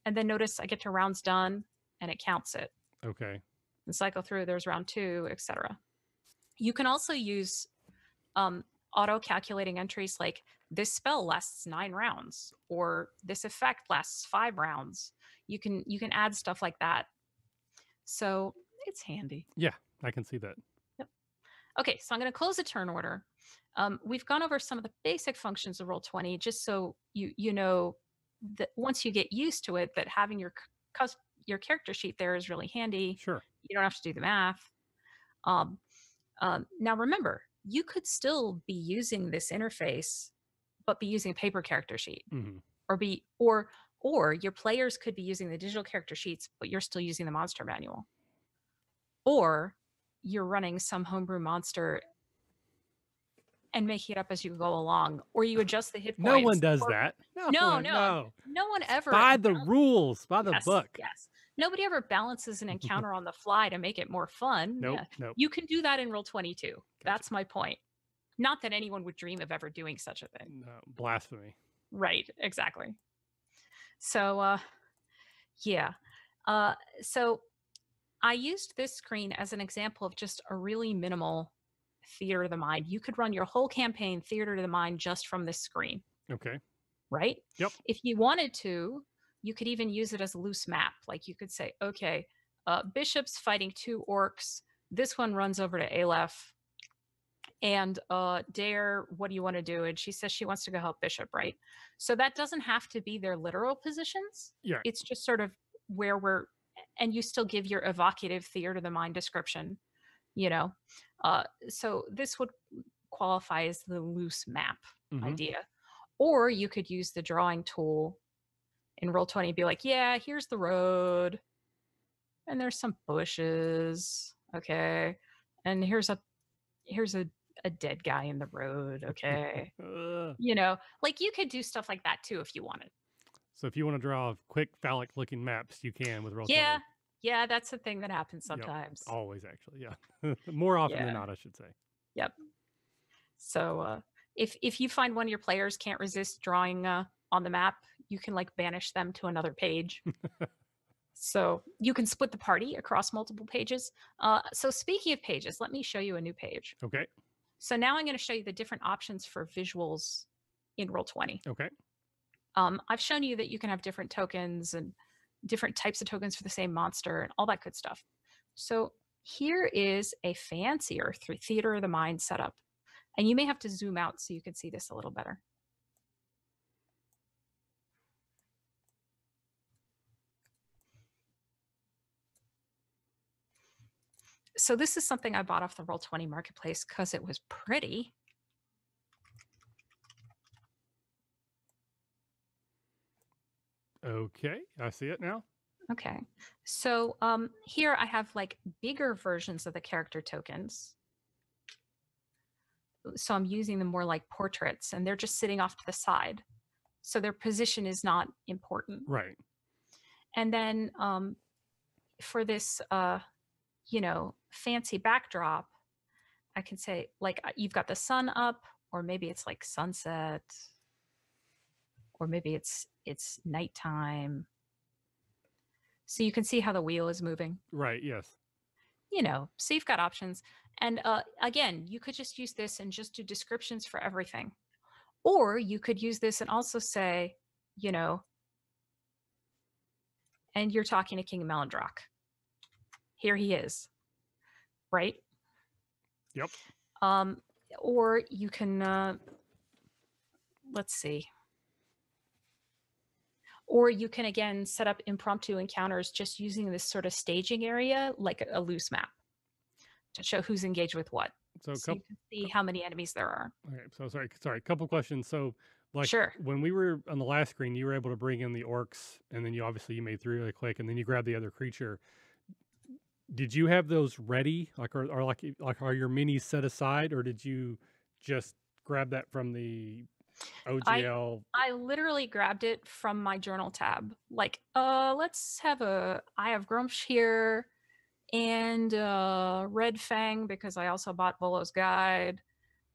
and then notice I get to rounds done and it counts it. Okay. and cycle through there's round two etc you can also use um, auto calculating entries like this spell lasts nine rounds or this effect lasts five rounds you can you can add stuff like that so it's handy Yeah, I can see that. yep okay so i'm going to close the turn order um, we've gone over some of the basic functions of roll 20 just so you you know that once you get used to it that having your your character sheet there is really handy Sure. you don't have to do the math. Um, um, now remember, you could still be using this interface, but be using a paper character sheet, hmm or be or Or your players could be using the digital character sheets, but you're still using the monster manual. Or you're running some homebrew monster and making it up as you go along, or you adjust the hit points. No one does or- that. No, No, no, no. No one ever By the rules, by the yes, book. Yes. Nobody ever balances an encounter on the fly to make it more fun. Nope, Yeah. nope. You can do that in roll 22. That's my point. Not that anyone would dream of ever doing such a thing. No, blasphemy. Right, exactly. So uh yeah. Uh so I used this screen as an example of just a really minimal theater of the mind. You could run your whole campaign theater to the mind just from this screen, Okay. right? Yep. If you wanted to, you could even use it as a loose map. Like you could say, okay, uh bishops fighting two orcs. This one runs over to Aleph. And uh Dare, what do you want to do? And she says she wants to go help Bishop, right? So that doesn't have to be their literal positions. Yeah. It's just sort of where we're and you still give your evocative theater of the mind description, you know. Uh so this would qualify as the loose map Mhm. idea. Or you could use the drawing tool in roll 20 be like, yeah, here's the road. And there's some bushes. Okay. And here's a here's a, a dead guy in the road. Okay. You know, like you could do stuff like that too if you wanted. So if you want to draw quick phallic looking maps, you can with roll. Yeah. Yeah, that's the thing that happens Yep. sometimes. Always, actually, yeah. More often Yeah. than not, I should say. Yep. So uh, if if you find one of your players can't resist drawing uh, on the map, you can like banish them to another page. so you can split the party across multiple pages. Uh, so speaking of pages, let me show you a new page. Okay. So now I'm going to show you the different options for visuals in Roll20. Okay. Um, I've shown you that you can have different tokens and different types of tokens for the same monster and all that good stuff. So here is a fancier theater of the mind setup. And you may have to zoom out so you can see this a little better. So this is something I bought off the Roll20 marketplace because it was pretty. Okay. I see it now. Okay. So um, here I have like bigger versions of the character tokens. So I'm using them more like portraits and they're just sitting off to the side. So their position is not important. Right. And then um, for this, uh, you know, fancy backdrop, I can say like uh, you've got the sun up, or maybe it's like sunset, or maybe it's it's nighttime. So you can see how the wheel is moving. Right. Yes. You know, so you've got options. And uh, again, you could just use this and just do descriptions for everything. Or you could use this and also say, you know, and you're talking to King Melandrock. Here he is. Right? Yep. Um, or you can uh let's see. Or you can again set up impromptu encounters just using this sort of staging area like a, loose map to show who's engaged with what. So, So coup- you can see how many enemies there are. okay. So sorry. Sorry. A couple questions. So, like, Sure. when we were on the last screen, you were able to bring in the orcs, and then you obviously you made three really quick, and then you grabbed the other creature. Did you have those ready, like, or, or like, like, are your minis set aside, or did you just grab that from the OGL? I literally grabbed it from my journal tab. Like, uh, let's have a I have Gruumsh here and uh Red Fang because I also bought Volo's Guide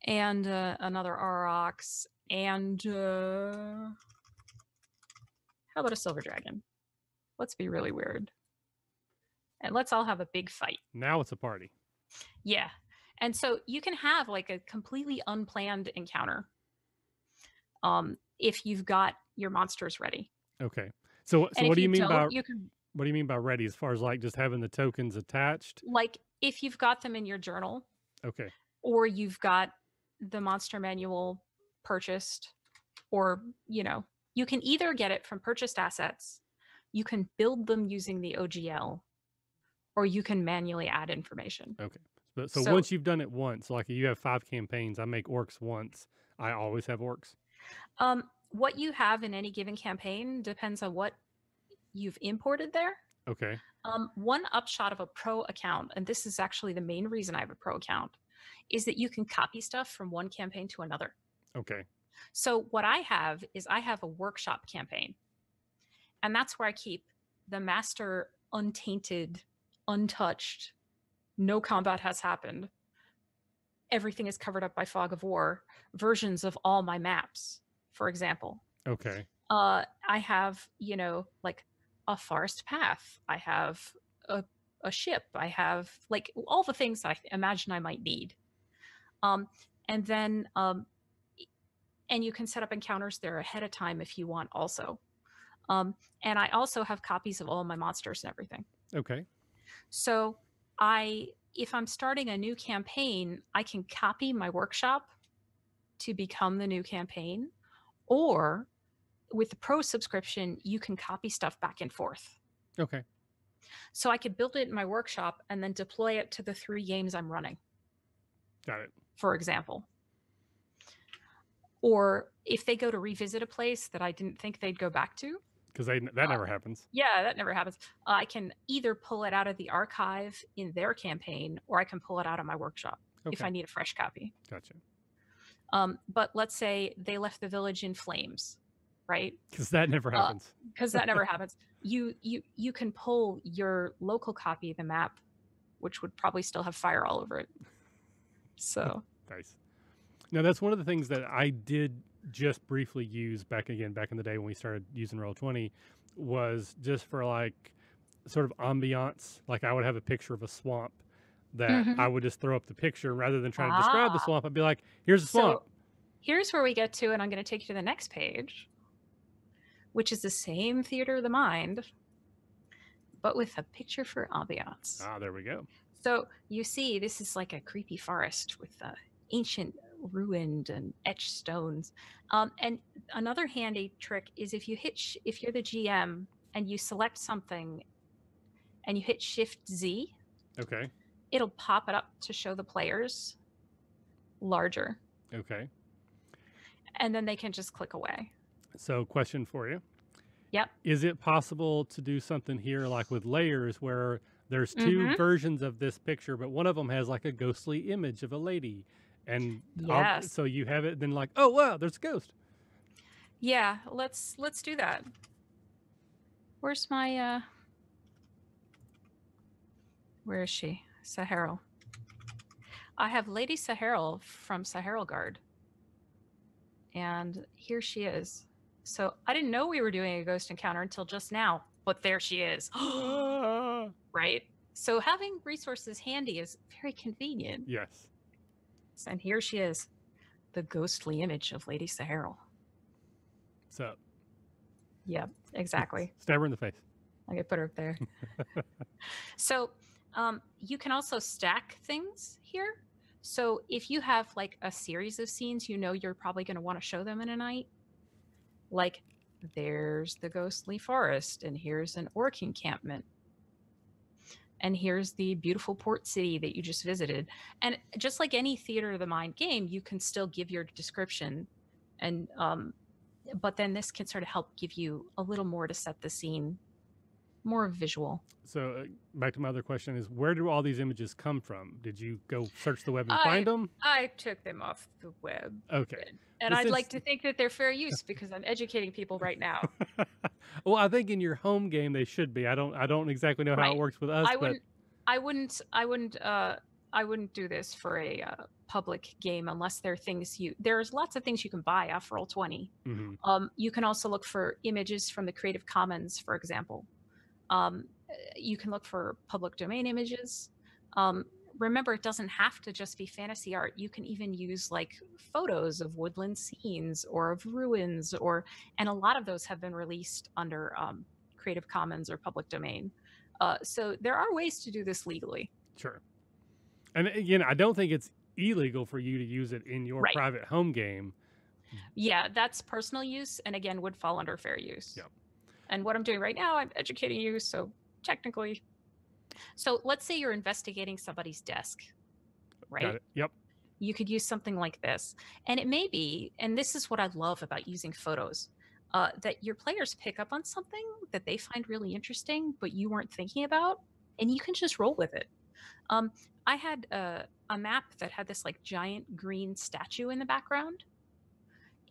and uh, another Aurochs and uh how about a Silver Dragon? Let's be really weird. And let's all have a big fight. now it's a party. Yeah. And so you can have like a completely unplanned encounter um, if you've got your monsters ready. Okay. So, so what do you mean by you can what do you mean by ready? As far as like just having the tokens attached? like if you've got them in your journal Okay. or you've got the monster manual purchased or you know you can either get it from purchased assets you can build them using the ogl or you can manually add information Okay. But so, So- once you've done it once, like you have five campaigns, I make orcs once. I always have orcs. Um, what you have in any given campaign depends on what you've imported there. Okay. Um, one upshot of a pro account, and this is actually the main reason I have a pro account, is that you can copy stuff from one campaign to another. Okay. So what I have is I have a workshop campaign. And that's where I keep the master untainted, untouched, no combat has happened. Everything is covered up by fog of war versions of all my maps, for example. Okay. Uh I have, you know, like a forest path. I have a a ship. I have like all the things that I imagine I might need. Um and then um and you can set up encounters there ahead of time if you want also um, and i also have copies of all my monsters and everything Okay. So i if i'm starting a new campaign i can copy my workshop to become the new campaign or with the pro subscription you can copy stuff back and forth Okay. so i could build it in my workshop and then deploy it to the three games i'm running Got it. for example. Or if they go to revisit a place that I didn't think they'd go back to, Because that Uh, never happens. yeah, that never happens. Uh, I can either pull it out of the archive in their campaign or I can pull it out of my workshop if I need a fresh copy. Gotcha. Um, but let's say they left the village in flames, right? Because that never Uh, happens. Because that never happens. You you you can pull your local copy of the map, which would probably still have fire all over it. So Nice. Now that's one of the things that I did just briefly used back again back in the day when we started using Roll Twenty was just for like sort of ambiance. Like I would have a picture of a swamp that Mhm. I would just throw up the picture rather than trying to describe the Ah. swamp. I'd be like, "Here's a swamp." So here's where we get to, and I'm going to take you to the next page, which is the same theater of the mind, but with a picture for ambiance. ah, there we go. So you see, this is like a creepy forest with uh, ancient ruined and etched stones. Um, and another handy trick is if you hit, sh- if you're the GM and you select something and you hit Shift Z, Okay. it'll pop it up to show the players larger, Okay. and then they can just click away. So, question for you. Yep. Is it possible to do something here like with layers where there's 2 Mhm. versions of this picture, but one of them has like a ghostly image of a lady? And I'll- Yes. so you have it, then like, oh, wow, there's a ghost. Yeah, let's let's do that. Where's my uh Where is she? Saharil. I have Lady Saharil from Saharil Guard. And here she is. So I didn't know we were doing a ghost encounter until just now, but there she is. Right? So having resources handy is very convenient. yes. And here she is, the ghostly image of Lady Saharil. So, Yep, exactly. stab her in the face. I could put her up there. so um, you can also stack things here. So if you have like a series of scenes, you know you're probably going to want to show them in a night. Like there's the ghostly forest, and here's an orc encampment. And here's the beautiful port city that you just visited. And just like any theater of the mind game, you can still give your description and um, but then this can sort of help give you a little more to set the scene more visual So, uh, back to my other question is where do all these images come from? Did you go search the web and I- find them? i took them off the web Okay. and i'd like to think that they're fair use because i'm educating people right now well, I think in your home game they should be. I don't. I don't exactly know how it works with us, i but wouldn't i wouldn't i wouldn't uh i wouldn't do this for a uh, public game unless there are things you there's lots of things you can buy off roll 20 Mhm. Um, you can also look for images from the Creative Commons, for example. Um, uh, you can look for public domain images. Um, remember, it doesn't have to just be fantasy art. You can even use like photos of woodland scenes or of ruins, or and a lot of those have been released under um, Creative Commons or public domain. Uh, so there are ways to do this legally. Sure. And again, I don't think it's illegal for you to use it in your Right. private home game. Yeah, that's personal use, and again, would fall under fair use. Yep. And what I'm doing right now, I'm educating you, so technically. So let's say you're investigating somebody's desk, right? Got it. Yep. you could use something like this. And it may be, and this is what I love about using photos, uh, that your players pick up on something that they find really interesting, but you weren't thinking about, and you can just roll with it. Um, I had a, a map that had this like giant green statue in the background,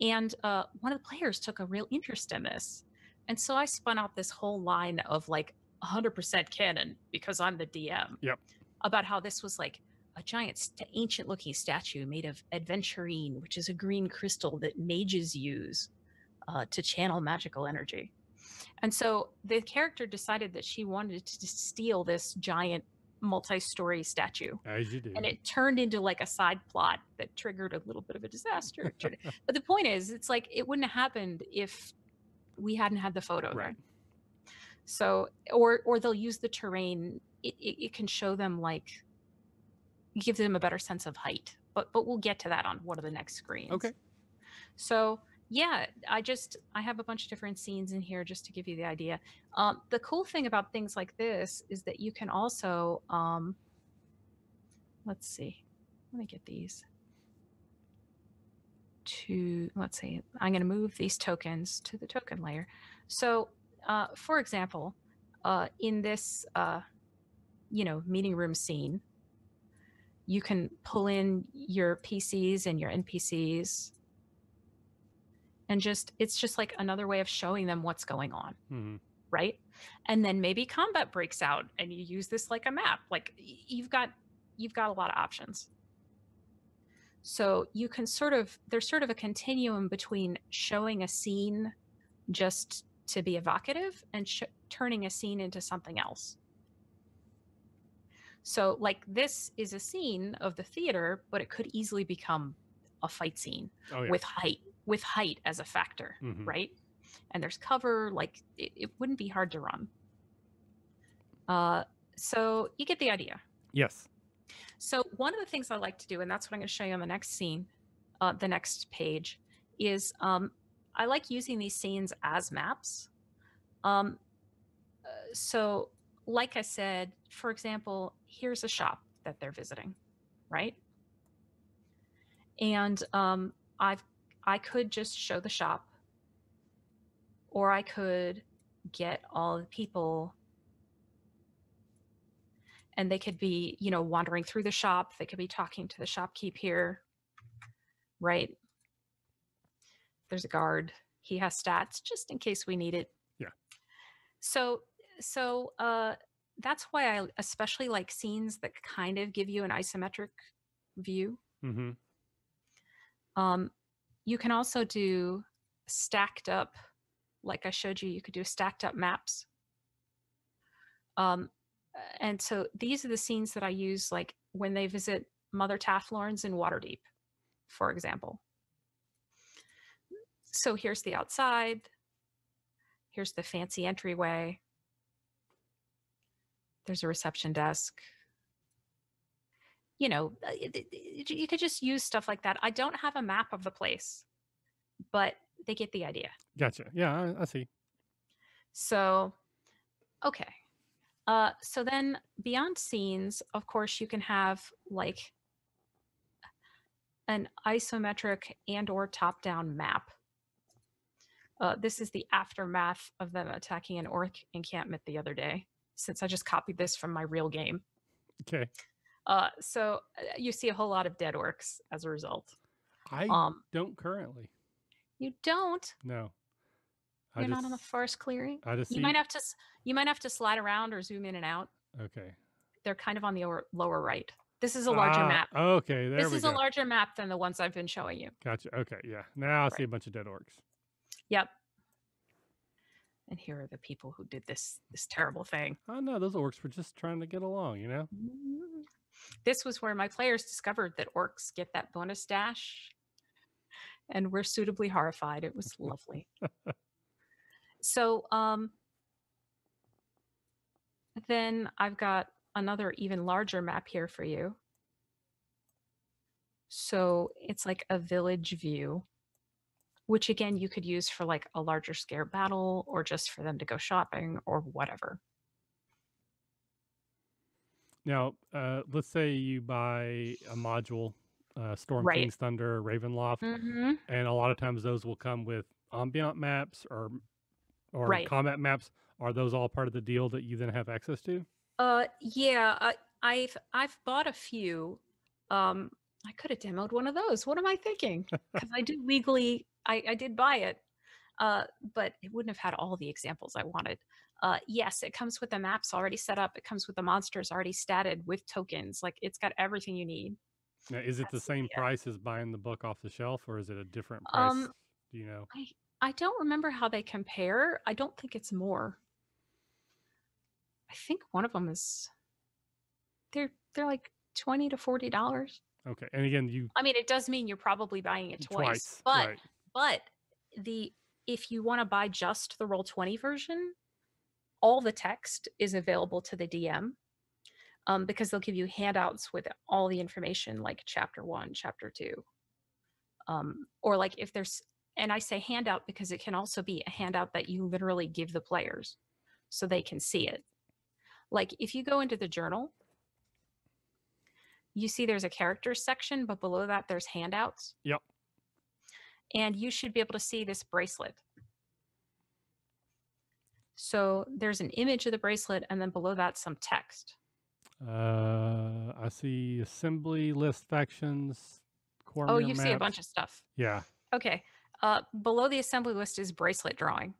and uh, one of the players took a real interest in this. And so I spun out this whole line of like 100% canon because I'm the DM. Yep. About how this was like a giant, st- ancient looking statue made of adventurine, which is a green crystal that mages use uh, to channel magical energy. And so the character decided that she wanted to steal this giant multi-story statue As you do. and it turned into like a side plot that triggered a little bit of a disaster but the point is it's like it wouldn't have happened if we hadn't had the photo there right. so or or they'll use the terrain it, it, it can show them like give them a better sense of height but but we'll get to that on one of the next screens Okay. so yeah i just i have a bunch of different scenes in here just to give you the idea um, the cool thing about things like this is that you can also um, let's see let me get these to let's see i'm going to move these tokens to the token layer. So uh, for example uh, in this uh, you know meeting room scene you can pull in your pcs and your npcs and just it's just like another way of showing them what's going on hmm right? And then maybe combat breaks out and you use this like a map. Like you've got you've got a lot of options so you can sort of there's sort of a continuum between showing a scene just to be evocative and sh- turning a scene into something else so like this is a scene of the theater but it could easily become a fight scene Oh yeah. with height with height as a factor Mhm. right and there's cover like it, it wouldn't be hard to run uh so you get the idea Yes. So one of the things i like to do and that's what i'm going to show you on the next scene uh, the next page is um, i like using these scenes as maps. Um, so like i said for example here's a shop that they're visiting right? And um, i've i could just show the shop or I could get all the people and they could be, you know, wandering through the shop. They could be talking to the shopkeep here, right? There's a guard. He has stats just in case we need it. Yeah. So, so uh, that's why I especially like scenes that kind of give you an isometric view. mm-hmm. Um, you can also do stacked up, like I showed you, you could do stacked up maps. Um, and so these are the scenes that I use, like when they visit Mother Tathlorns in Waterdeep, for example. So here's the outside. Here's the fancy entryway. There's a reception desk. You know, uh, you could just use stuff like that. I don't have a map of the place, but they get the idea. Gotcha. Yeah, I, I see. So, okay. Uh, so then beyond scenes, of course, you can have like an isometric and or top-down map. Uh, this is the aftermath of them attacking an orc encampment the other day, since I just copied this from my real game. Okay. Uh, so uh, you see a whole lot of dead orcs as a result. I Um, don't currently. you don't. No. You're not on the just- forest clearing. I just You see. might have to. You might have to slide around or zoom in and out. okay. they're kind of on the lower, lower right. This is a larger Ah, map. Okay, there This is go. a larger map than the ones I've been showing you. gotcha. Okay, yeah. Now I see a bunch of dead orcs. Yep. And here are the people who did this this terrible thing. Oh no, those orcs were just trying to get along, you know. This was where my players discovered that orcs get that bonus dash and were suitably horrified. It was lovely. so um then I've got another even larger map here for you. So it's like a village view, which again you could use for like a larger scale battle or just for them to go shopping or whatever. Now, uh, let's say you buy a module uh, Storm Right. King's Thunder, Ravenloft, hmm and a lot of times those will come with ambient maps or or Right. combat maps. Are those all part of the deal that you then have access to? Uh, yeah, I, I've I've bought a few. Um, I could have demoed one of those. What am I thinking? Because I do legally, I, I did buy it, uh, but it wouldn't have had all the examples I wanted. Uh, yes, it comes with the maps already set up. It comes with the monsters already statted with tokens. Like it's got everything you need. Now, is it the That's the same price as buying the book off the shelf, or is it a different price? Um, Do you know? I don't remember how they compare. I don't think it's more. I think one of them is. They're they're like twenty to forty dollars. Okay, and again, you I mean, it does mean you're probably buying it twice, twice, but right? but the if you want to buy just the roll 20 version all the text is available to the dm um, because they'll give you handouts with all the information like chapter one chapter two um, or like if there's and i say handout because it can also be a handout that you literally give the players so they can see it like if you go into the journal you see there's a characters section but below that there's handouts Yep. and you should be able to see this bracelet. So there's an image of the bracelet, and then below that, some text. Uh, I see assembly list factions. Oh, you see a bunch of stuff. Yeah, Okay. Uh, below the assembly list is bracelet drawing.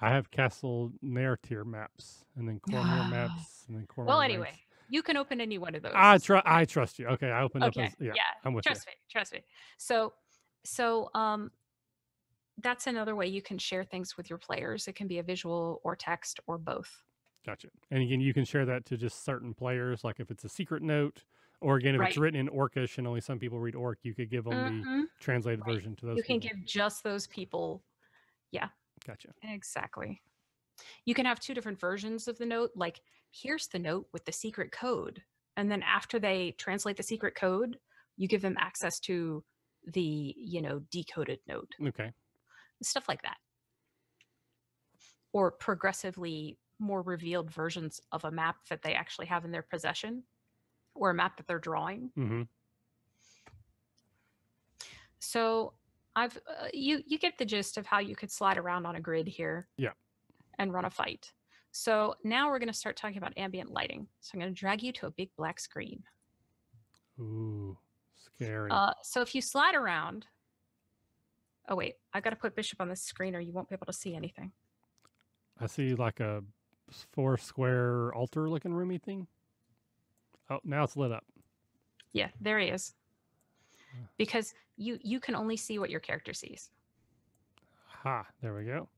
I have castle narrative maps, and then core maps, and then core. Well, anyway, you can open any one of those. I trust. I trust you. Okay, I opened okay. up. As, yeah, yeah. I'm with Trust me. Trust me. So, so um, that's another way you can share things with your players. It can be a visual or text or both. Gotcha. And again, you can share that to just certain players, like if it's a secret note, or again, if it's written in Orcish and only some people read Orc, you could give them the Mhm. translated Right. version to those. You can people. give just those people Yeah. Gotcha. Exactly. You can have two different versions of the note. Like, here's the note with the secret code. And then after they translate the secret code, you give them access to the, you know, decoded note, Okay. stuff like that. Or progressively more revealed versions of a map that they actually have in their possession or a map that they're drawing. Mm-hmm. So I've uh, you you get the gist of how you could slide around on a grid here. Yeah. And run a fight. So now we're going to start talking about ambient lighting. So I'm going to drag you to a big black screen. Ooh, scary. Uh, so if you slide around, oh wait, I got to put Bishop on this screen, or you won't be able to see anything. I see like a four square altar looking roomy thing. Oh, now it's lit up. Yeah, there he is. Because you you can only see what your character sees. Ha, there we go.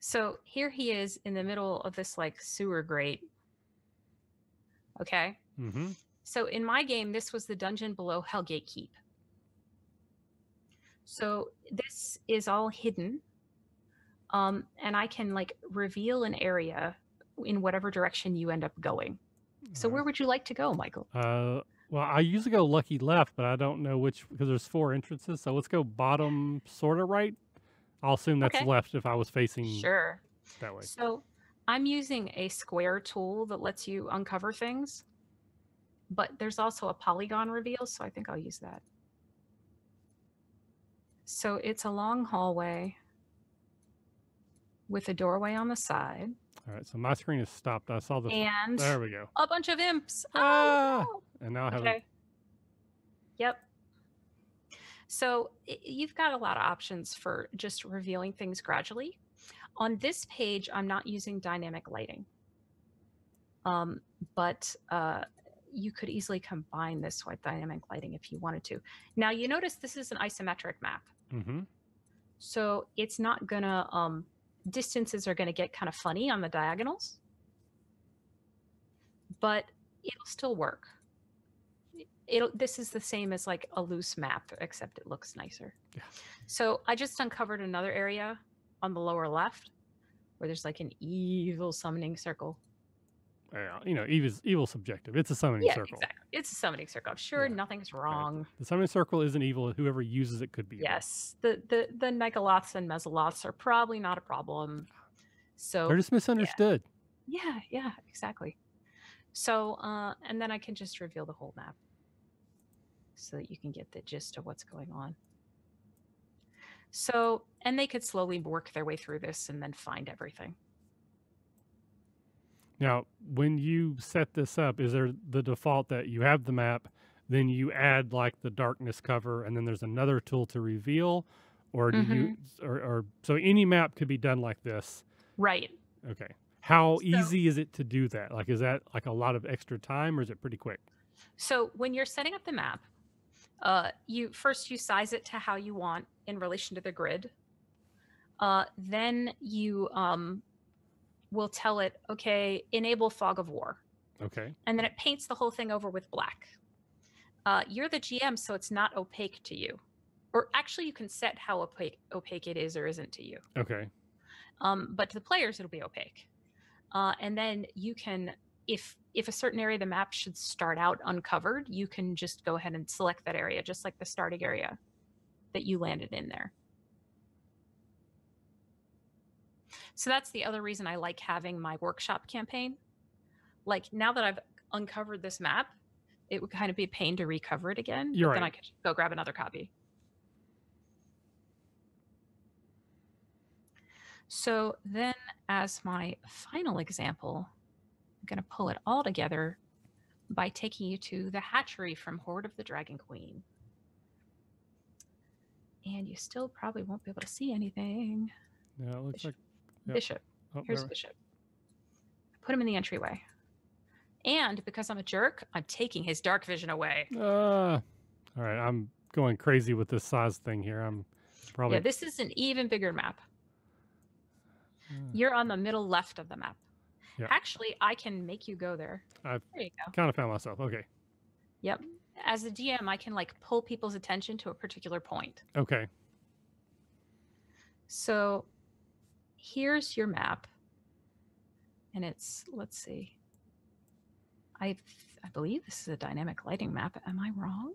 So here he is in the middle of this like sewer grate. Okay. Mm-hmm. So in my game, this was the dungeon below Hellgate Keep. So this is all hidden. Um, and I can like reveal an area in whatever direction you end up going. So where would you like to go, Michael? Uh, well, I usually go lucky left, but I don't know which because there's four entrances. So let's go bottom, sort of right. I'll assume that's Okay. left if I was facing Sure. that way. So I'm using a square tool that lets you uncover things, but there's also a polygon reveal, so I think I'll use that. So it's a long hallway with a doorway on the side All right, so my screen is stopped. I saw the. and there we go. a bunch of imps. Oh, Ah! no. And now I have. Okay. Yep. So you've got a lot of options for just revealing things gradually. On this page, I'm not using dynamic lighting. Um, but uh, you could easily combine this with dynamic lighting if you wanted to. Now you notice this is an isometric map. mm-hmm. So it's not gonna, um, distances are gonna get kind of funny on the diagonals, but it'll still work. It'll, this is the same as like a loose map, except it looks nicer. Yeah. So I just uncovered another area on the lower left where there's like an evil summoning circle. Yeah, you know, evil is evil subjective. It's a summoning yeah, circle. exactly. It's a summoning circle. I'm sure Yeah. nothing's Right. wrong. The summoning circle isn't evil. Whoever uses it could be. evil. Yes, the the the megaloths and mezzoloths are probably not a problem. So They're just misunderstood. yeah, yeah, exactly. So uh, and then I can just reveal the whole map. so that you can get the gist of what's going on. So, and they could slowly work their way through this and then find everything. Now, when you set this up, is there the default that you have the map, then you add like the darkness cover, and then there's another tool to reveal, or do you, or, or so any map could be done like this? Right. Okay. How So- easy is it to do that? Like, is that like a lot of extra time, or is it pretty quick? So when you're setting up the map, uh, you first you size it to how you want in relation to the grid. Uh, then you um, will tell it, okay, enable fog of war, Okay. and then it paints the whole thing over with black. Uh, you're the GM, so it's not opaque to you, or actually, you can set how opaque opaque it is or isn't to you. Okay. um, but to the players it'll be opaque uh, and then you can if if a certain area of the map should start out uncovered you can just go ahead and select that area just like the starting area that you landed in there so that's the other reason i like having my workshop campaign like now that i've uncovered this map it would kind of be a pain to recover it again You're but then i right. could go grab another copy So then, as my final example, I'm going to pull it all together by taking you to the hatchery from Hoard of the Dragon Queen. And you still probably won't be able to see anything. Yeah, it looks like. Yep. Bishop. Oh, Here's there- Bishop. Put him in the entryway. And because I'm a jerk, I'm taking his dark vision away. Uh, all right. I'm going crazy with this size thing here. I'm probably. Yeah, this is an even bigger map. uh, You're on the middle left of the map. Yeah. Actually, I can make you go there. I've- there you go. kind of found myself. Okay. Yep. As a DM, I can like pull people's attention to a particular point. Okay. So here's your map. And it's, let's see. I I believe this is a dynamic lighting map. Am I wrong?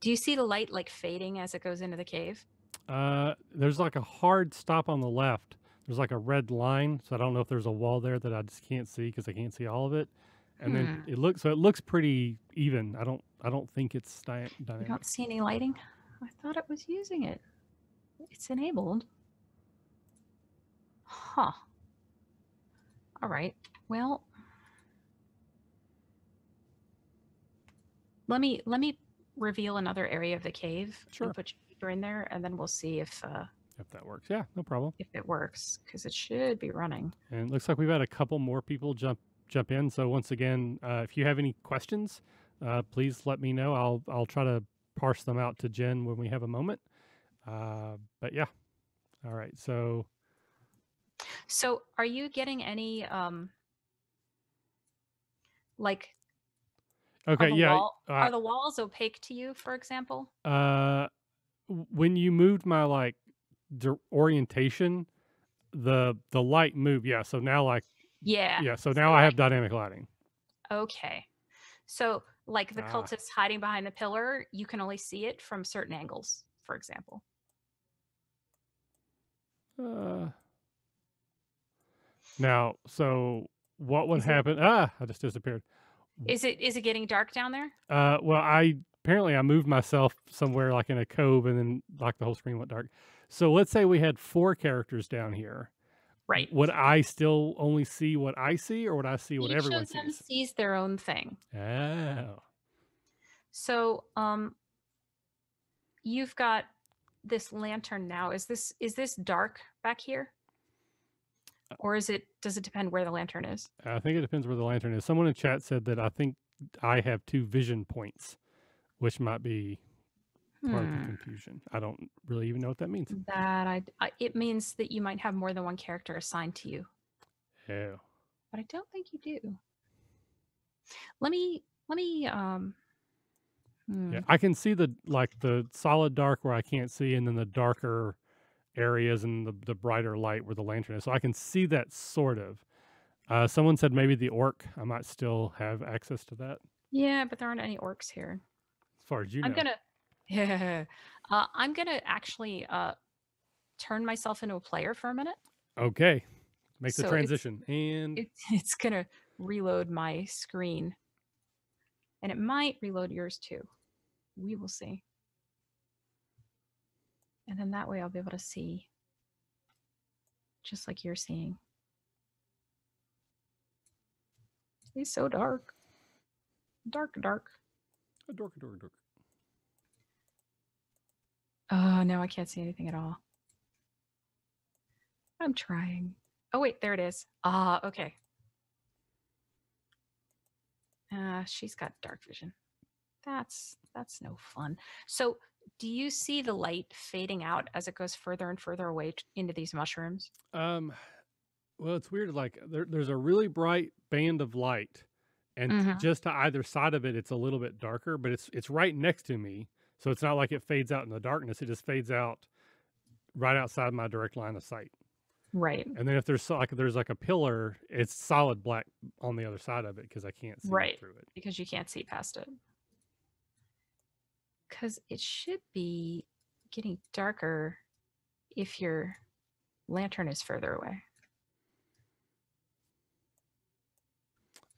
Do you see the light like fading as it goes into the cave? Uh, there's like a hard stop on the left. There's like a red line, so I don't know if there's a wall there that I just can't see because I can't see all of it. And then Hmm. it looks so it looks pretty even. I don't I don't think it's dy- You don't see any lighting? I thought it was using it. It's enabled. Huh. All right. Well, let me let me reveal another area of the cave Sure. and put you in there, and then we'll see if uh, If that works, yeah, no problem. if it works because it should be running. And it looks like we've had a couple more people jump jump in. So once again, uh, if you have any questions, uh, please let me know. I'll I'll try to parse them out to Jen when we have a moment. Uh, but yeah, all right. So So, are you getting any um like okay, are yeah. wall, uh, are the walls opaque to you, for example? Uh, when you moved my like orientation, the the light moved. Yeah. So now like Yeah. yeah. So so now I have like- dynamic lighting. Okay. So, like the Ah. cultists hiding behind the pillar, you can only see it from certain angles, for example. Uh, now, so what would Is it- happen? Ah, I just disappeared. Is it is it getting dark down there? Uh, well, I apparently I moved myself somewhere like in a cove, and then like the whole screen went dark. So let's say we had four characters down here. Right. Would I still only see what I see, or would I see what Each everyone of them sees? sees their own thing. Oh, So, um you've got this lantern now. Is this is this dark back here? Or is it does it depend where the lantern is? I think it depends where the lantern is. Someone in chat said that I think I have two vision points, which might be part of the Hmm. confusion. I don't really even know what that means. That I, I it means that you might have more than one character assigned to you. Yeah. but I don't think you do. Let me let me um hmm, yeah. I can see the like the solid dark where I can't see, and then the darker areas and the the brighter light where the lantern is. So I can see that sort of. Uh, someone said maybe the orc. I might still have access to that. yeah, but there aren't any orcs here. As far as you know. I'm gonna yeah, uh, I'm gonna actually uh turn myself into a player for a minute. Okay. Make the So it's- transition. And It, it's gonna reload my screen. And it might reload yours too. We will see. And then that way I'll be able to see just like you're seeing. He's so dark. Dark, dark. A dork, dork, dork. Oh, no, I can't see anything at all. I'm trying. Oh, wait, there it is. Ah, okay. Uh, she's got dark vision. That's that's no fun. So, do you see the light fading out as it goes further and further away t- into these mushrooms? Um, well, it's weird. Like there, there's a really bright band of light, and Mhm. just to either side of it, it's a little bit darker, but it's it's right next to me, so it's not like it fades out in the darkness. It just fades out right outside my direct line of sight. Right. And then if there's like there's like a pillar, it's solid black on the other side of it because I can't see Right. through it. Because you can't see past it. Because it should be getting darker if your lantern is further away.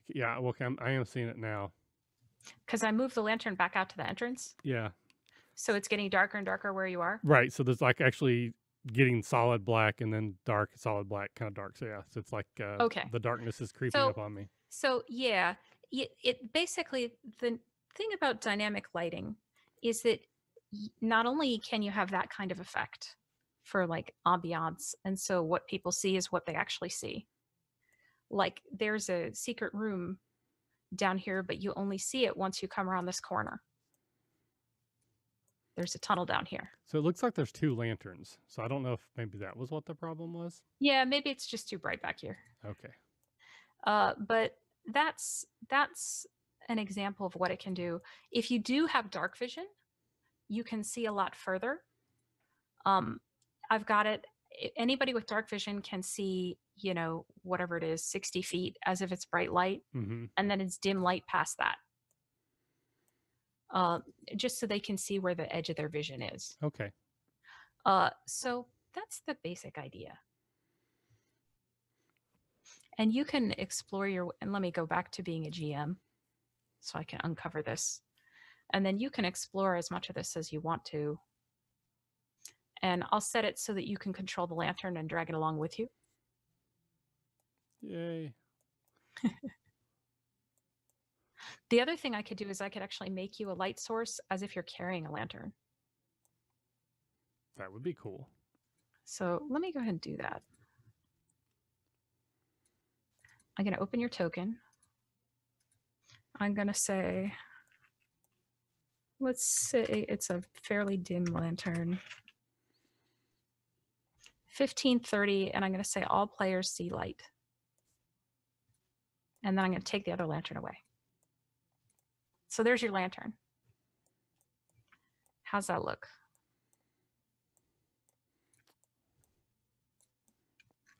Yeah, well, okay, I'm, I am seeing it now. Because I moved the lantern back out to the entrance. Yeah, So it's getting darker and darker where you are. right. So there's like actually getting solid black and then dark, solid black, kind of dark. So yeah, so it's like uh, Okay. the darkness is creeping So- up on me. So yeah, it, it basically the thing about dynamic lighting is that not only can you have that kind of effect for like ambiance, and so what people see is what they actually see. Like there's a secret room down here, but you only see it once you come around this corner. There's a tunnel down here. So it looks like there's two lanterns. So I don't know if maybe that was what the problem was. Yeah, maybe it's just too bright back here. Okay. Uh, but that's that's an example of what it can do. If you do have dark vision, you can see a lot further. Um, I've got it. Anybody with dark vision can see, you know, whatever it is, sixty feet, as if it's bright light, hmm and then it's dim light past that. Uh, just so they can see where the edge of their vision is. Okay. Uh, so that's the basic idea. And you can explore your, and let me go back to being a GM so I can uncover this. And then you can explore as much of this as you want to. And I'll set it so that you can control the lantern and drag it along with you. Yay. The other thing I could do is I could actually make you a light source as if you're carrying a lantern. That would be cool. So let me go ahead and do that. I'm going to open your token. I'm going to say, let's say it's a fairly dim lantern. 1530, and I'm going to say all players see light. And then I'm going to take the other lantern away. So there's your lantern. How's that look?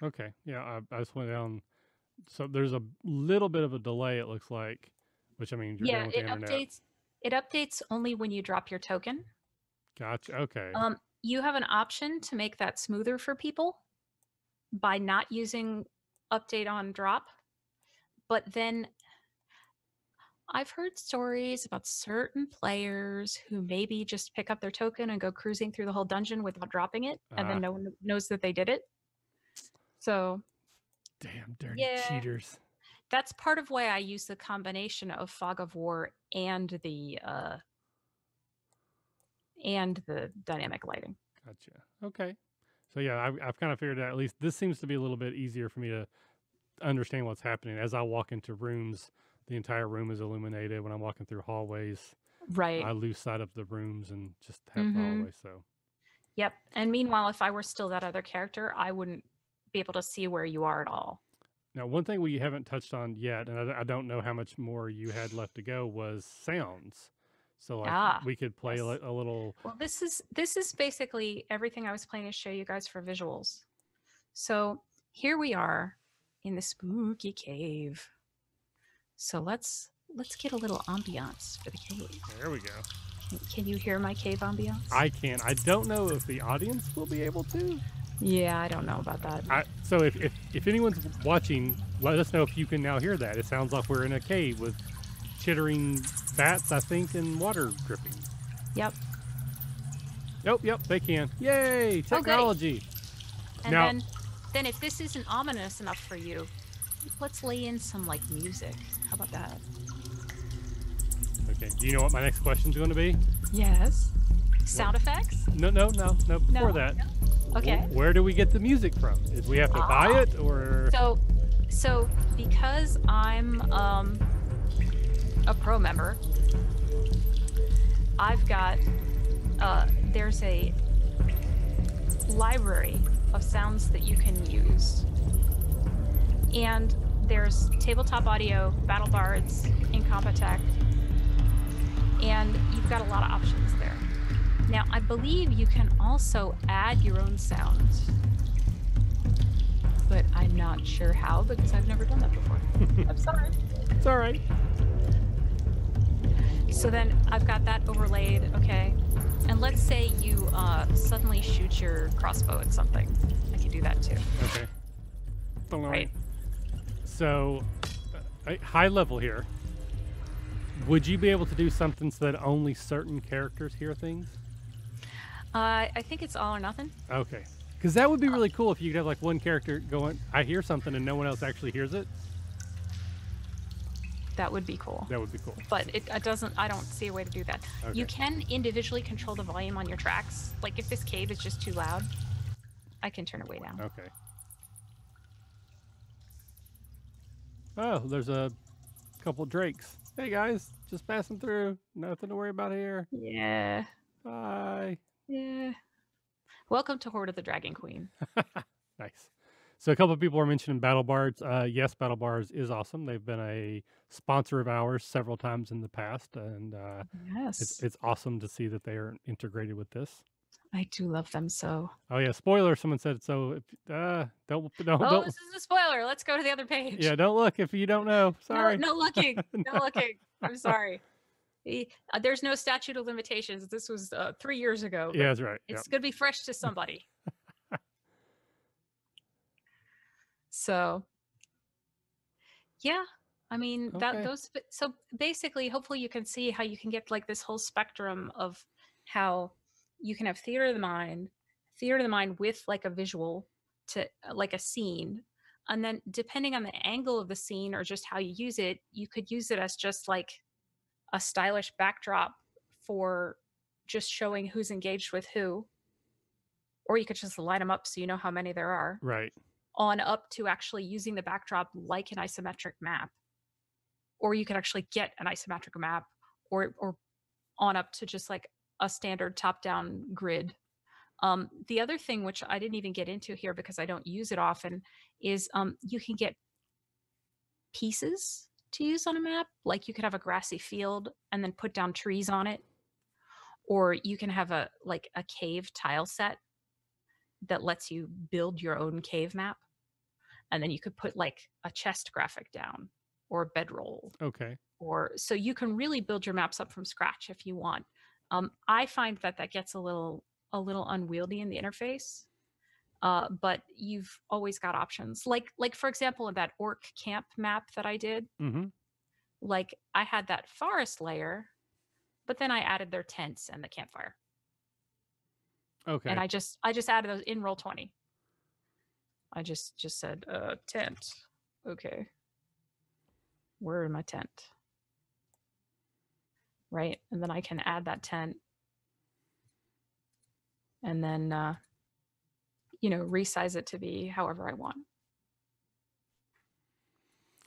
Okay. Yeah, I, I just went down. So there's a little bit of a delay. It looks like, which I mean, yeah, dealing with the it internet. updates. It updates only when you drop your token. Gotcha. Okay. Um, you have an option to make that smoother for people by not using update on drop. But then I've heard stories about certain players who maybe just pick up their token and go cruising through the whole dungeon without dropping it, and Ah. then no one knows that they did it. So Damn dirty yeah. cheaters. That's part of why I use the combination of fog of war and the uh, and the dynamic lighting. Gotcha. Okay. So yeah, I've, I've kind of figured out at least this seems to be a little bit easier for me to understand what's happening as I walk into rooms. The entire room is illuminated. When I'm walking through hallways, Right. I lose sight of the rooms and just have the Mhm. hallway. So Yep. And meanwhile, if I were still that other character, I wouldn't be able to see where you are at all. Now, one thing we haven't touched on yet, and I, I don't know how much more you had left to go, was sounds. So like Ah, we could play yes. a little. Well, this is this is basically everything I was planning to show you guys for visuals. So here we are in the spooky cave. So let's let's get a little ambiance for the cave. There we go. Can, can you hear my cave ambiance? I can. I don't know if the audience will be able to. Yeah, I don't know about that. I, so if, if if anyone's watching, let us know if you can now hear that. It sounds like we're in a cave with chittering bats, I think, and water dripping. Yep. Yep, yep, they can. Yay! Oh, Technology. And Now- then, then if this isn't ominous enough for you, let's lay in some like music. How about that? Okay. Do you know what my next question's going to be? Yes. Sound effects? No, no, no, no. Before No? that, Okay. where do we get the music from? Is we have to buy Ah. it, or So, so because I'm um, a pro member, I've got uh, there's a library of sounds that you can use, and there's tabletop audio, battle bards, Incompetech, and you've got a lot of believe you can also add your own sounds but I'm not sure how because I've never done that before. I'm sorry. it's all right. So then I've got that overlaid, okay. And let's say you uh, suddenly shoot your crossbow at something. I can do that too. Okay. All right. Right. So, uh, high level here. Would you be able to do something so that only certain characters hear things? Uh, I think it's all or nothing. Okay. Because that would be really cool if you could have like one character going, I hear something and no one else actually hears it. That would be cool. That would be cool. But it, it doesn't, I don't see a way to do that. You can individually control the volume on your tracks. Like if this cave is just too loud, I can turn it way down. Okay. Oh, there's a couple drakes. Hey guys, just passing through. Nothing to worry about here. Yeah. Bye. Yeah. Welcome to Hoard of the Dragon Queen. Nice. So a couple of people were mentioning Battle Bards. Uh, yes, Battle Bards is awesome. They've been a sponsor of ours several times in the past, and uh, Yes. it's it's awesome to see that they are integrated with this. I do love them so. Oh yeah, spoiler! Someone said so. If, uh, don't don't, Oh, don't this is a spoiler. Let's go to the other page. yeah, don't look if you don't know. No- Sorry. No, looking. No, looking. I'm sorry. Eh, uh, There's no statute of limitations. This was uh, three years ago. Yeah, that's right. It's going to be fresh to somebody. so, yeah. I mean, Okay. that those. So basically, hopefully, you can see how you can get like this whole spectrum of how you can have theater of the mind, theater of the mind with like a visual to uh, like a scene, and then depending on the angle of the scene or just how you use it, you could use it as just like a stylish backdrop for just showing who's engaged with who. Or you could just line them up so you know how many there are, Right. on up to actually using the backdrop like an isometric map. Or you could actually get an isometric map or or on up to just like a standard top-down grid. Um, the other thing which I didn't even get into here because I don't use it often is um, you can get pieces to use on a map. Like you could have a grassy field and then put down trees on it. Or you can have a like a cave tile set that lets you build your own cave map. And then you could put like a chest graphic down or a bedroll Okay. or so you can really build your maps up from scratch if you want. Um, I find that that gets a little a little unwieldy in the interface, uh, but you've always got options. Like like for example, in that orc camp map that I did, Mm-hmm. like I had that forest layer, but then I added their tents and the campfire, Okay. and I just I just added those in roll twenty. I just just said uh, tent, okay. Where in my tent? right? And then I can add that tent and then, uh, you know, resize it to be however I want.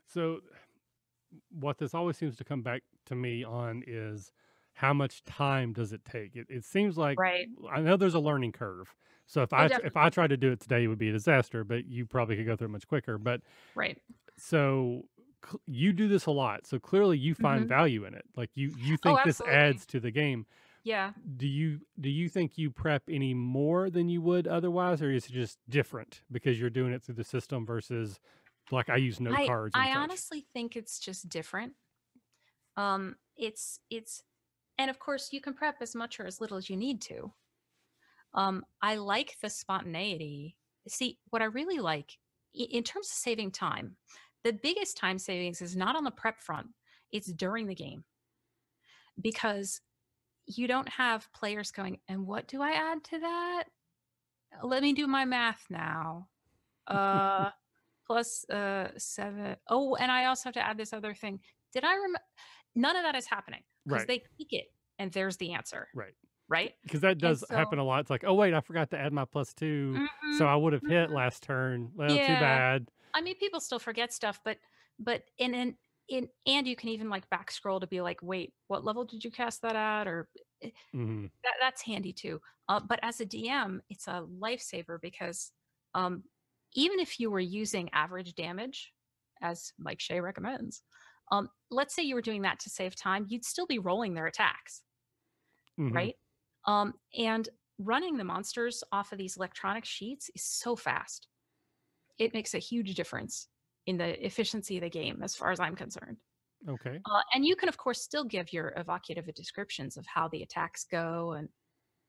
So, what this always seems to come back to me on is how much time does it take? It, it seems like Right. I know there's a learning curve. So if Oh, I if. I tried to do it today, it would be a disaster. But you probably could go through it much quicker. But Right. so you do this a lot. So clearly you find Mhm. value in it. Like you you think this adds to the game. Yeah. Do you do you think you prep any more than you would otherwise, or is it just different because you're doing it through the system versus like I use note I, cards? And I such? honestly think it's just different. Um, it's it's, and of course you can prep as much or as little as you need to. Um, I like the spontaneity. See, what I really like in terms of saving time, the biggest time savings is not on the prep front. it's during the game because you don't have players going, and what do I add to that? Let me do my math now. Uh, plus uh seven. Oh, and I also have to add this other thing. Did I remember? None of that is happening because Right. they click it and there's the answer, Right. right? Because that does happen a lot. It's like, oh wait, I forgot to add my plus 2 Mhm. so I would have hit Mhm. last turn. Well, too bad. I mean, people still forget stuff, but but in in in and you can even like back scroll to be like, wait, what level did you cast that at? Or hmm that that's handy too. Uh, but as a DM, it's a lifesaver because um, even if you were using average damage, as Mike Shea recommends, um, let's say you were doing that to save time, you'd still be rolling their attacks, hmm right? Um, and running the monsters off of these electronic sheets is so fast. It makes a huge difference in the efficiency of the game, as far as I'm concerned. Okay. Uh, and you can, of course, still give your evocative descriptions of how the attacks go and,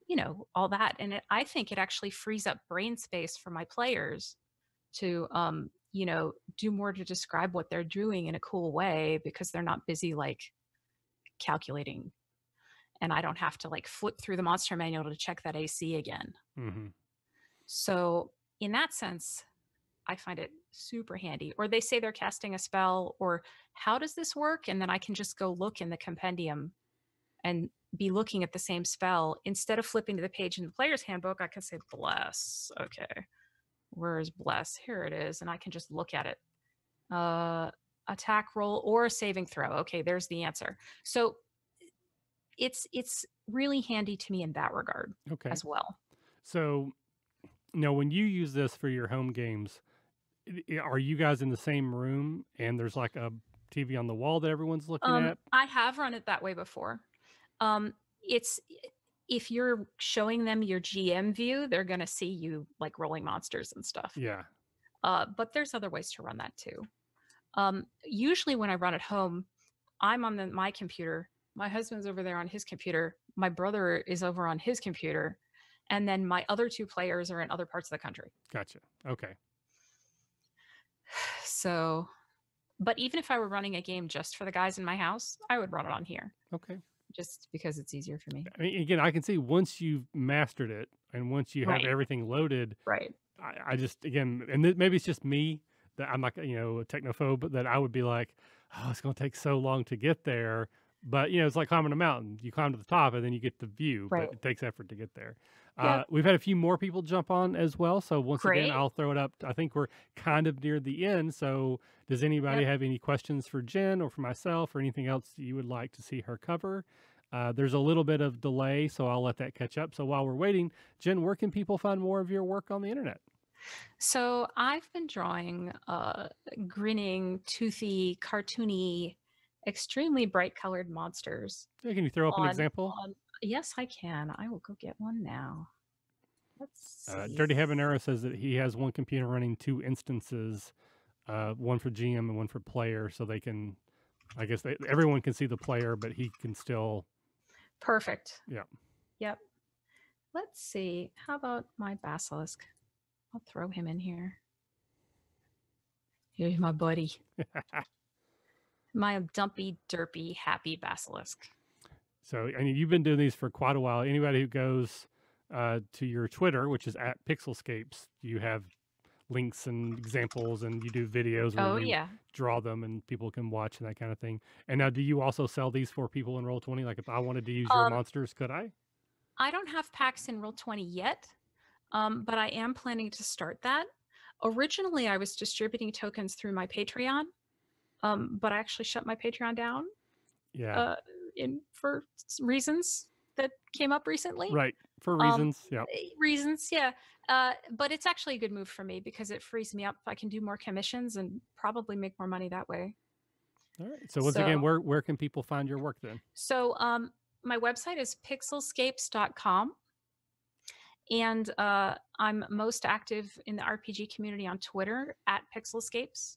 you know, all that. And it, I think it actually frees up brain space for my players to, um, you know, do more to describe what they're doing in a cool way because they're not busy like calculating. And I don't have to like flip through the monster manual to check that AC again. hmm So, in that sense, I find it super handy. Or they say they're casting a spell, or how does this work? And then I can just go look in the compendium and be looking at the same spell. Instead of flipping to the page in the player's handbook, I can say, bless. Okay. Where is bless? Here it is. And I can just look at it. Uh, attack roll or a saving throw. Okay, there's the answer. So it's it's really handy to me in that regard Okay. as well. So, now when you use this for your home games, are you guys in the same room and there's like a TV on the wall that everyone's looking Um, at? I have run it that way before. Um, it's if you're showing them your GM view, they're going to see you like rolling monsters and stuff. Yeah. Uh, but there's other ways to run that too. Um, usually, when I run at home, I'm on the, my computer. My husband's over there on his computer. My brother is over on his computer, and then my other two players are in other parts of the country. Gotcha. Okay. So, but even if I were running a game just for the guys in my house, I would run it on here Okay. just because it's easier for me. I mean, again, I can see once you've mastered it and once you have Right. everything loaded, Right. I, I just again, and th- maybe it's just me that I'm like you know a technophobe, but that I would be like, oh, it's going to take so long to get there. But you know, it's like climbing a mountain. You climb to the top, and then you get the view. Right. But it takes effort to get there. Uh, we've had a few more people jump on as well. So once Great. again, I'll throw it up. I think we're kind of near the end. So does anybody Yep. have any questions for Jen or for myself or anything else you would like to see her cover? Uh, there's a little bit of delay, so I'll let that catch up. So while we're waiting, Jen, where can people find more of your work on the internet? So I've been drawing uh, grinning, toothy, cartoony, extremely bright colored monsters. Yeah, can you throw up an example? on- yes, I can. I will go get one now. Let's see. Uh, Dirty Habanero says that he has one computer running two instances, uh, one for GM and one for player, so they can, I guess they, everyone can see the player, but he can still. Perfect. Yeah. Yep. Let's see. How about my basilisk? I'll throw him in here. Here's my buddy. My dumpy, derpy, happy basilisk. So, and you've been doing these for quite a while. Anybody who goes uh, to your Twitter, which is at Pixelscapes, you have links and examples, and you do videos where Oh you yeah. draw them and people can watch and that kind of thing. And now, do you also sell these for people in Roll Twenty? Like, if I wanted to use your Um, monsters, could I? I don't have packs in Roll 20 yet, um, but I am planning to start that. Originally, I was distributing tokens through my Patreon, um, but I actually shut my Patreon down Yeah. uh, in for reasons that came up recently. right. For um, reasons. yeah. Eh, Reasons, yeah. Uh, but it's actually a good move for me because it frees me up. I can do more commissions and probably make more money that way. All right. So once again, where where can people find your work then? So um, my website is pixelscapes.com. And uh, I'm most active in the RPG community on Twitter at Pixelscapes.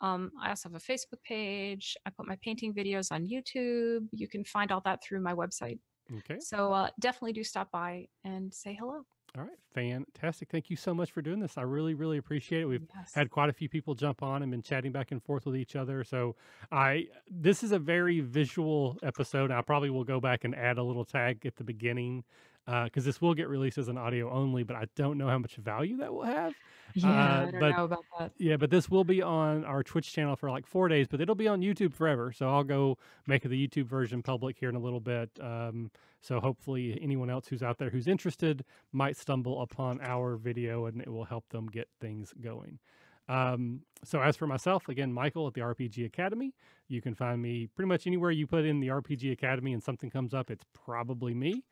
Um, I also have a Facebook page. I put my painting videos on YouTube. You can find all that through my website. Okay. So uh, definitely do stop by and say hello. All right, fantastic. Thank you so much for doing this. I really, really appreciate it. We've Yes. had quite a few people jump on and been chatting back and forth with each other. So I this is a very visual episode. I probably will go back and add a little tag at the beginning because this will get released as an audio only, but I don't know how much value that will have. yeah, uh, I don't but- know about that. Yeah, but this will be on our Twitch channel for like four days, but it'll be on YouTube forever. So I'll go make the YouTube version public here in a little bit. Um, so hopefully, anyone else who's out there who's interested might stumble upon our video and it will help them get things going. Um, so, as for myself, again, Michael at the RPG Academy, you can find me pretty much anywhere you put in the RPG Academy and something comes up, it's probably me.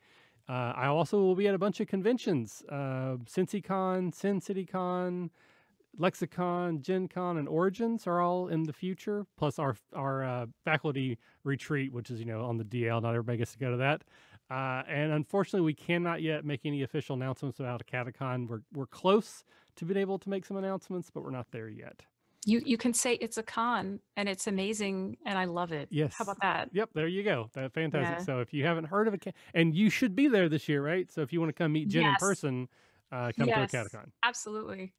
Uh, I also will be at a bunch of conventions, uh, CincyCon, Sin City Con, Lexicon, Gen Con, and Origins are all in the future. Plus our our uh, faculty retreat, which is you know on the DL. Not everybody gets to go to that. Uh, and unfortunately, we cannot yet make any official announcements about a Catacon. We're we're close to being able to make some announcements, but we're not there yet. You you can say it's a con and it's amazing and I love it. Yes. How about that? Yep, there you go. That fantastic. Yeah. So if you haven't heard of a, ca- and you should be there this year, right? So if you want to come meet Jen in person, uh, come Yes. to a Catacon. Absolutely.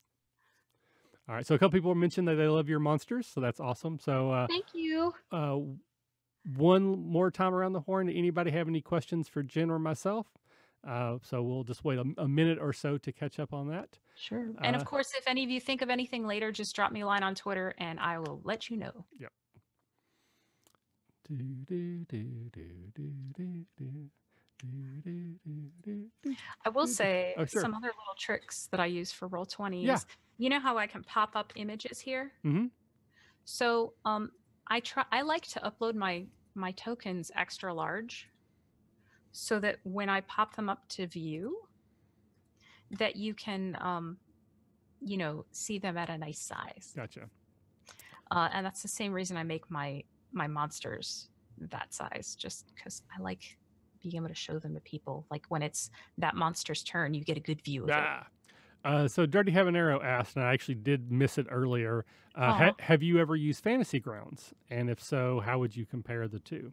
All right. So a couple people mentioned that they love your monsters, so that's awesome. So uh, Thank you. uh, one more time around the horn. Anybody have any questions for Jen or myself? Uh, so we'll just wait a, a, minute or so to catch up on that. Sure. And uh of course, if any of you think of anything later, just drop me a line on Twitter and I will let you know. Yep. I will say oh, sure. some other little tricks that I use for Roll20 yeah. is you know how I can pop up images here? Mm-hmm. So um, I try I like to upload my my tokens extra large so that when I pop them up to view that you can um you know see them at a nice size. Gotcha. Uh, and that's the same reason I make my my monsters that size, just because I like being able to show them to people. Like when it's that monster's turn, you get a good view of it. Ah. Uh, so Dirty Habanero asked, and I actually did miss it earlier. Uh, ha- have you ever used Fantasy Grounds? And if so, how would you compare the two?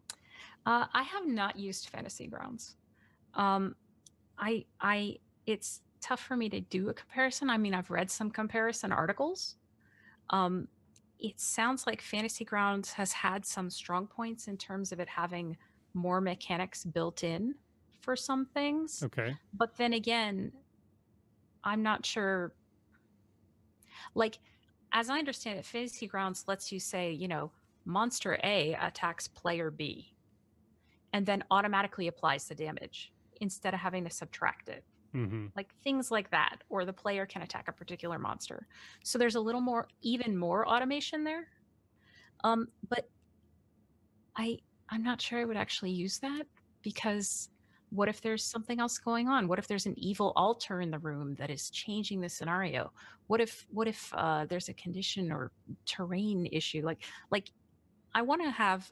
Uh, I have not used Fantasy Grounds. Um, I I it's tough for me to do a comparison. I mean, I've read some comparison articles. Um, it sounds like Fantasy Grounds has had some strong points in terms of it having more mechanics built in for some things. Okay. but then again i'm not sure like as i understand it fantasy grounds lets you say you know monster a attacks player b and then automatically applies the damage instead of having to subtract it. Mm-hmm. like things like that or the player can attack a particular monster. So there's a little more even more automation there. Um but i i'm not sure i would actually use that because what if there's something else going on? What if there's an evil altar in the room that is changing the scenario? What if what if uh, there's a condition or terrain issue? Like like i want to have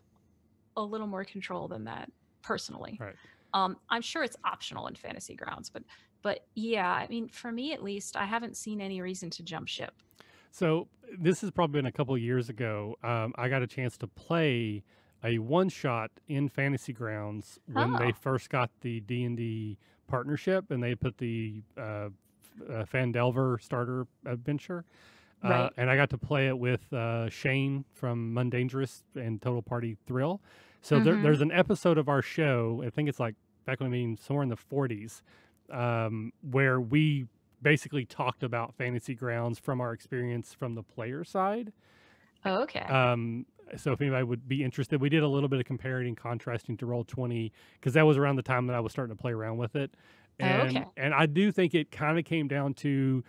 a little more control than that personally Right. um i'm sure it's optional in fantasy grounds but but yeah i mean for me at least i haven't seen any reason to jump ship So this has probably been a couple of years ago. Um, I got a chance to play a one shot in Fantasy Grounds when they Oh. first got the D and D partnership, and they put the uh, uh, Phandelver starter adventure. Uh, Right. and I got to play it with uh, Shane from Mundangerous and Total Party Thrill. So there, Mhm. there's an episode of our show. I think it's like back when I mean somewhere in the 40s, um, where we basically talked about fantasy grounds from our experience from the player side. oh, okay Um, so if anybody would be interested, we did a little bit of comparing and contrasting to Roll Twenty because that was around the time that I was starting to play around with it. Oh, okay. and I do think it kind of came down to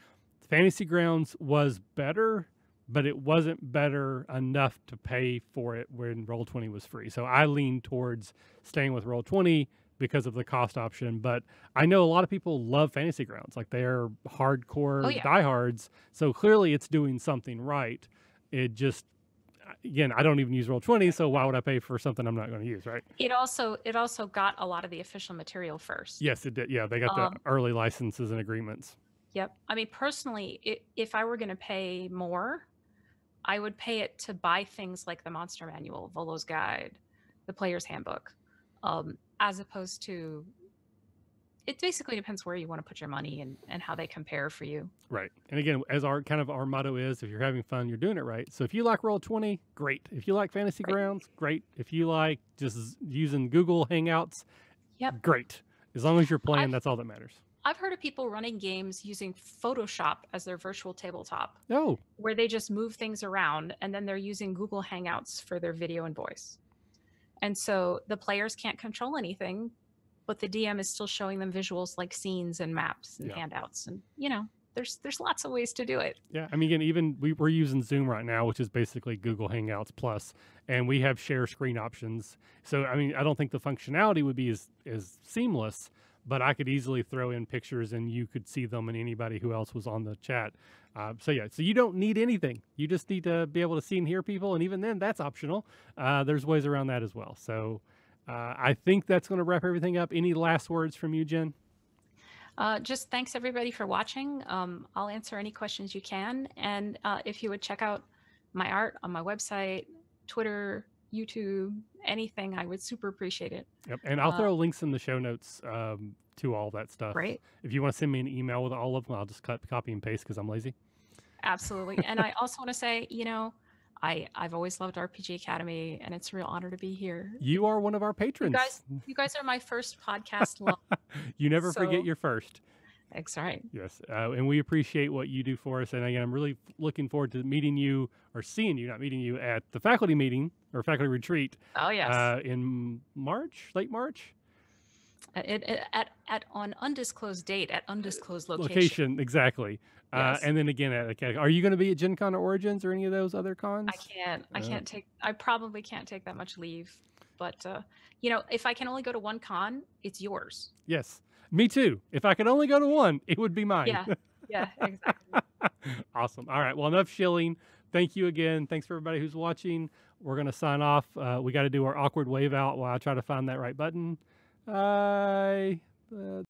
Fantasy Grounds was better, but it wasn't better enough to pay for it when Roll Twenty was free. So I leaned towards staying with Roll Twenty because of the cost option. But I know a lot of people love Fantasy Grounds, like they're hardcore Oh, yeah. diehards. So clearly, it's doing something right. It just again, I don't even use Roll Twenty, so why would I pay for something I'm not going to use, right? it also it also got a lot of the official material first Yes, it did. Yeah, they got the Um, early licenses and agreements. Yep. I mean, personally, i if I were going to pay more, I would pay it to buy things like the Monster Manual, Volo's Guide, the Player's Handbook, um, as opposed to it basically depends where you want to put your money and, and how they compare for you. Right. And again, as our kind of our motto is, if you're having fun, you're doing it right. So if you like Roll Twenty, great. If you like Fantasy Right. Grounds, great. If you like just using Google Hangouts, Yep. great. As long as you're playing, I've- that's all that matters. I've heard of people running games using Photoshop as their virtual tabletop, Oh, where they just move things around and then they're using Google Hangouts for their video and voice. And so the players can't control anything, but the DM is still showing them visuals like scenes and maps and Yeah. handouts. And you know, there's there's lots of ways to do it. Yeah, I mean, again, even we, we're using Zoom right now, which is basically Google Hangouts Plus, and we have share screen options. So, I mean, I don't think the functionality would be as, as seamless, but I could easily throw in pictures and you could see them and anybody who else was on the chat. Uh, so, yeah, so you don't need anything. You just need to be able to see and hear people, and even then, that's optional. Uh, there's ways around that as well. So, uh, I think that's going to wrap everything up. Any last words from you, Jen? Uh, just thanks everybody for watching. Um, I'll answer any questions you can. And uh, if you would check out my art on my website, Twitter, YouTube, anything, I would super appreciate it. Yep. And I'll Uh, throw links in the show notes um, to all that stuff. Right. If you want to send me an email with all of them, I'll just cut, copy and paste because I'm lazy. Absolutely. and I also want to say, you know, I, I've always loved RPG Academy and it's a real honor to be here. You are one of our patrons. guys- You guys are my first podcast love. You never forget your first. Thanks. All right. Yes. Uh, and we appreciate what you do for us. And again, I'm really looking forward to meeting you or seeing you, not meeting you, at the faculty meeting or faculty retreat Oh, yes. uh, in March, late March. Uh, it, it- at, at on undisclosed date at undisclosed location. Location, exactly. Uh, Yes. and then again, at, okay, are you going to be at Gen Con Origins or any of those other cons? I can't. I Uh, can't take. I probably can't take that much leave. But uh, you know, if I can only go to one con, it's yours. Yes. Me too. If I could only go to one, it would be mine. Yeah. Yeah. Exactly. awesome. All right. Well, enough shilling. Thank you again. Thanks for everybody who's watching. We're going to sign off. Uh, we got to do our awkward wave out while I try to find that right button. Bye. Uh,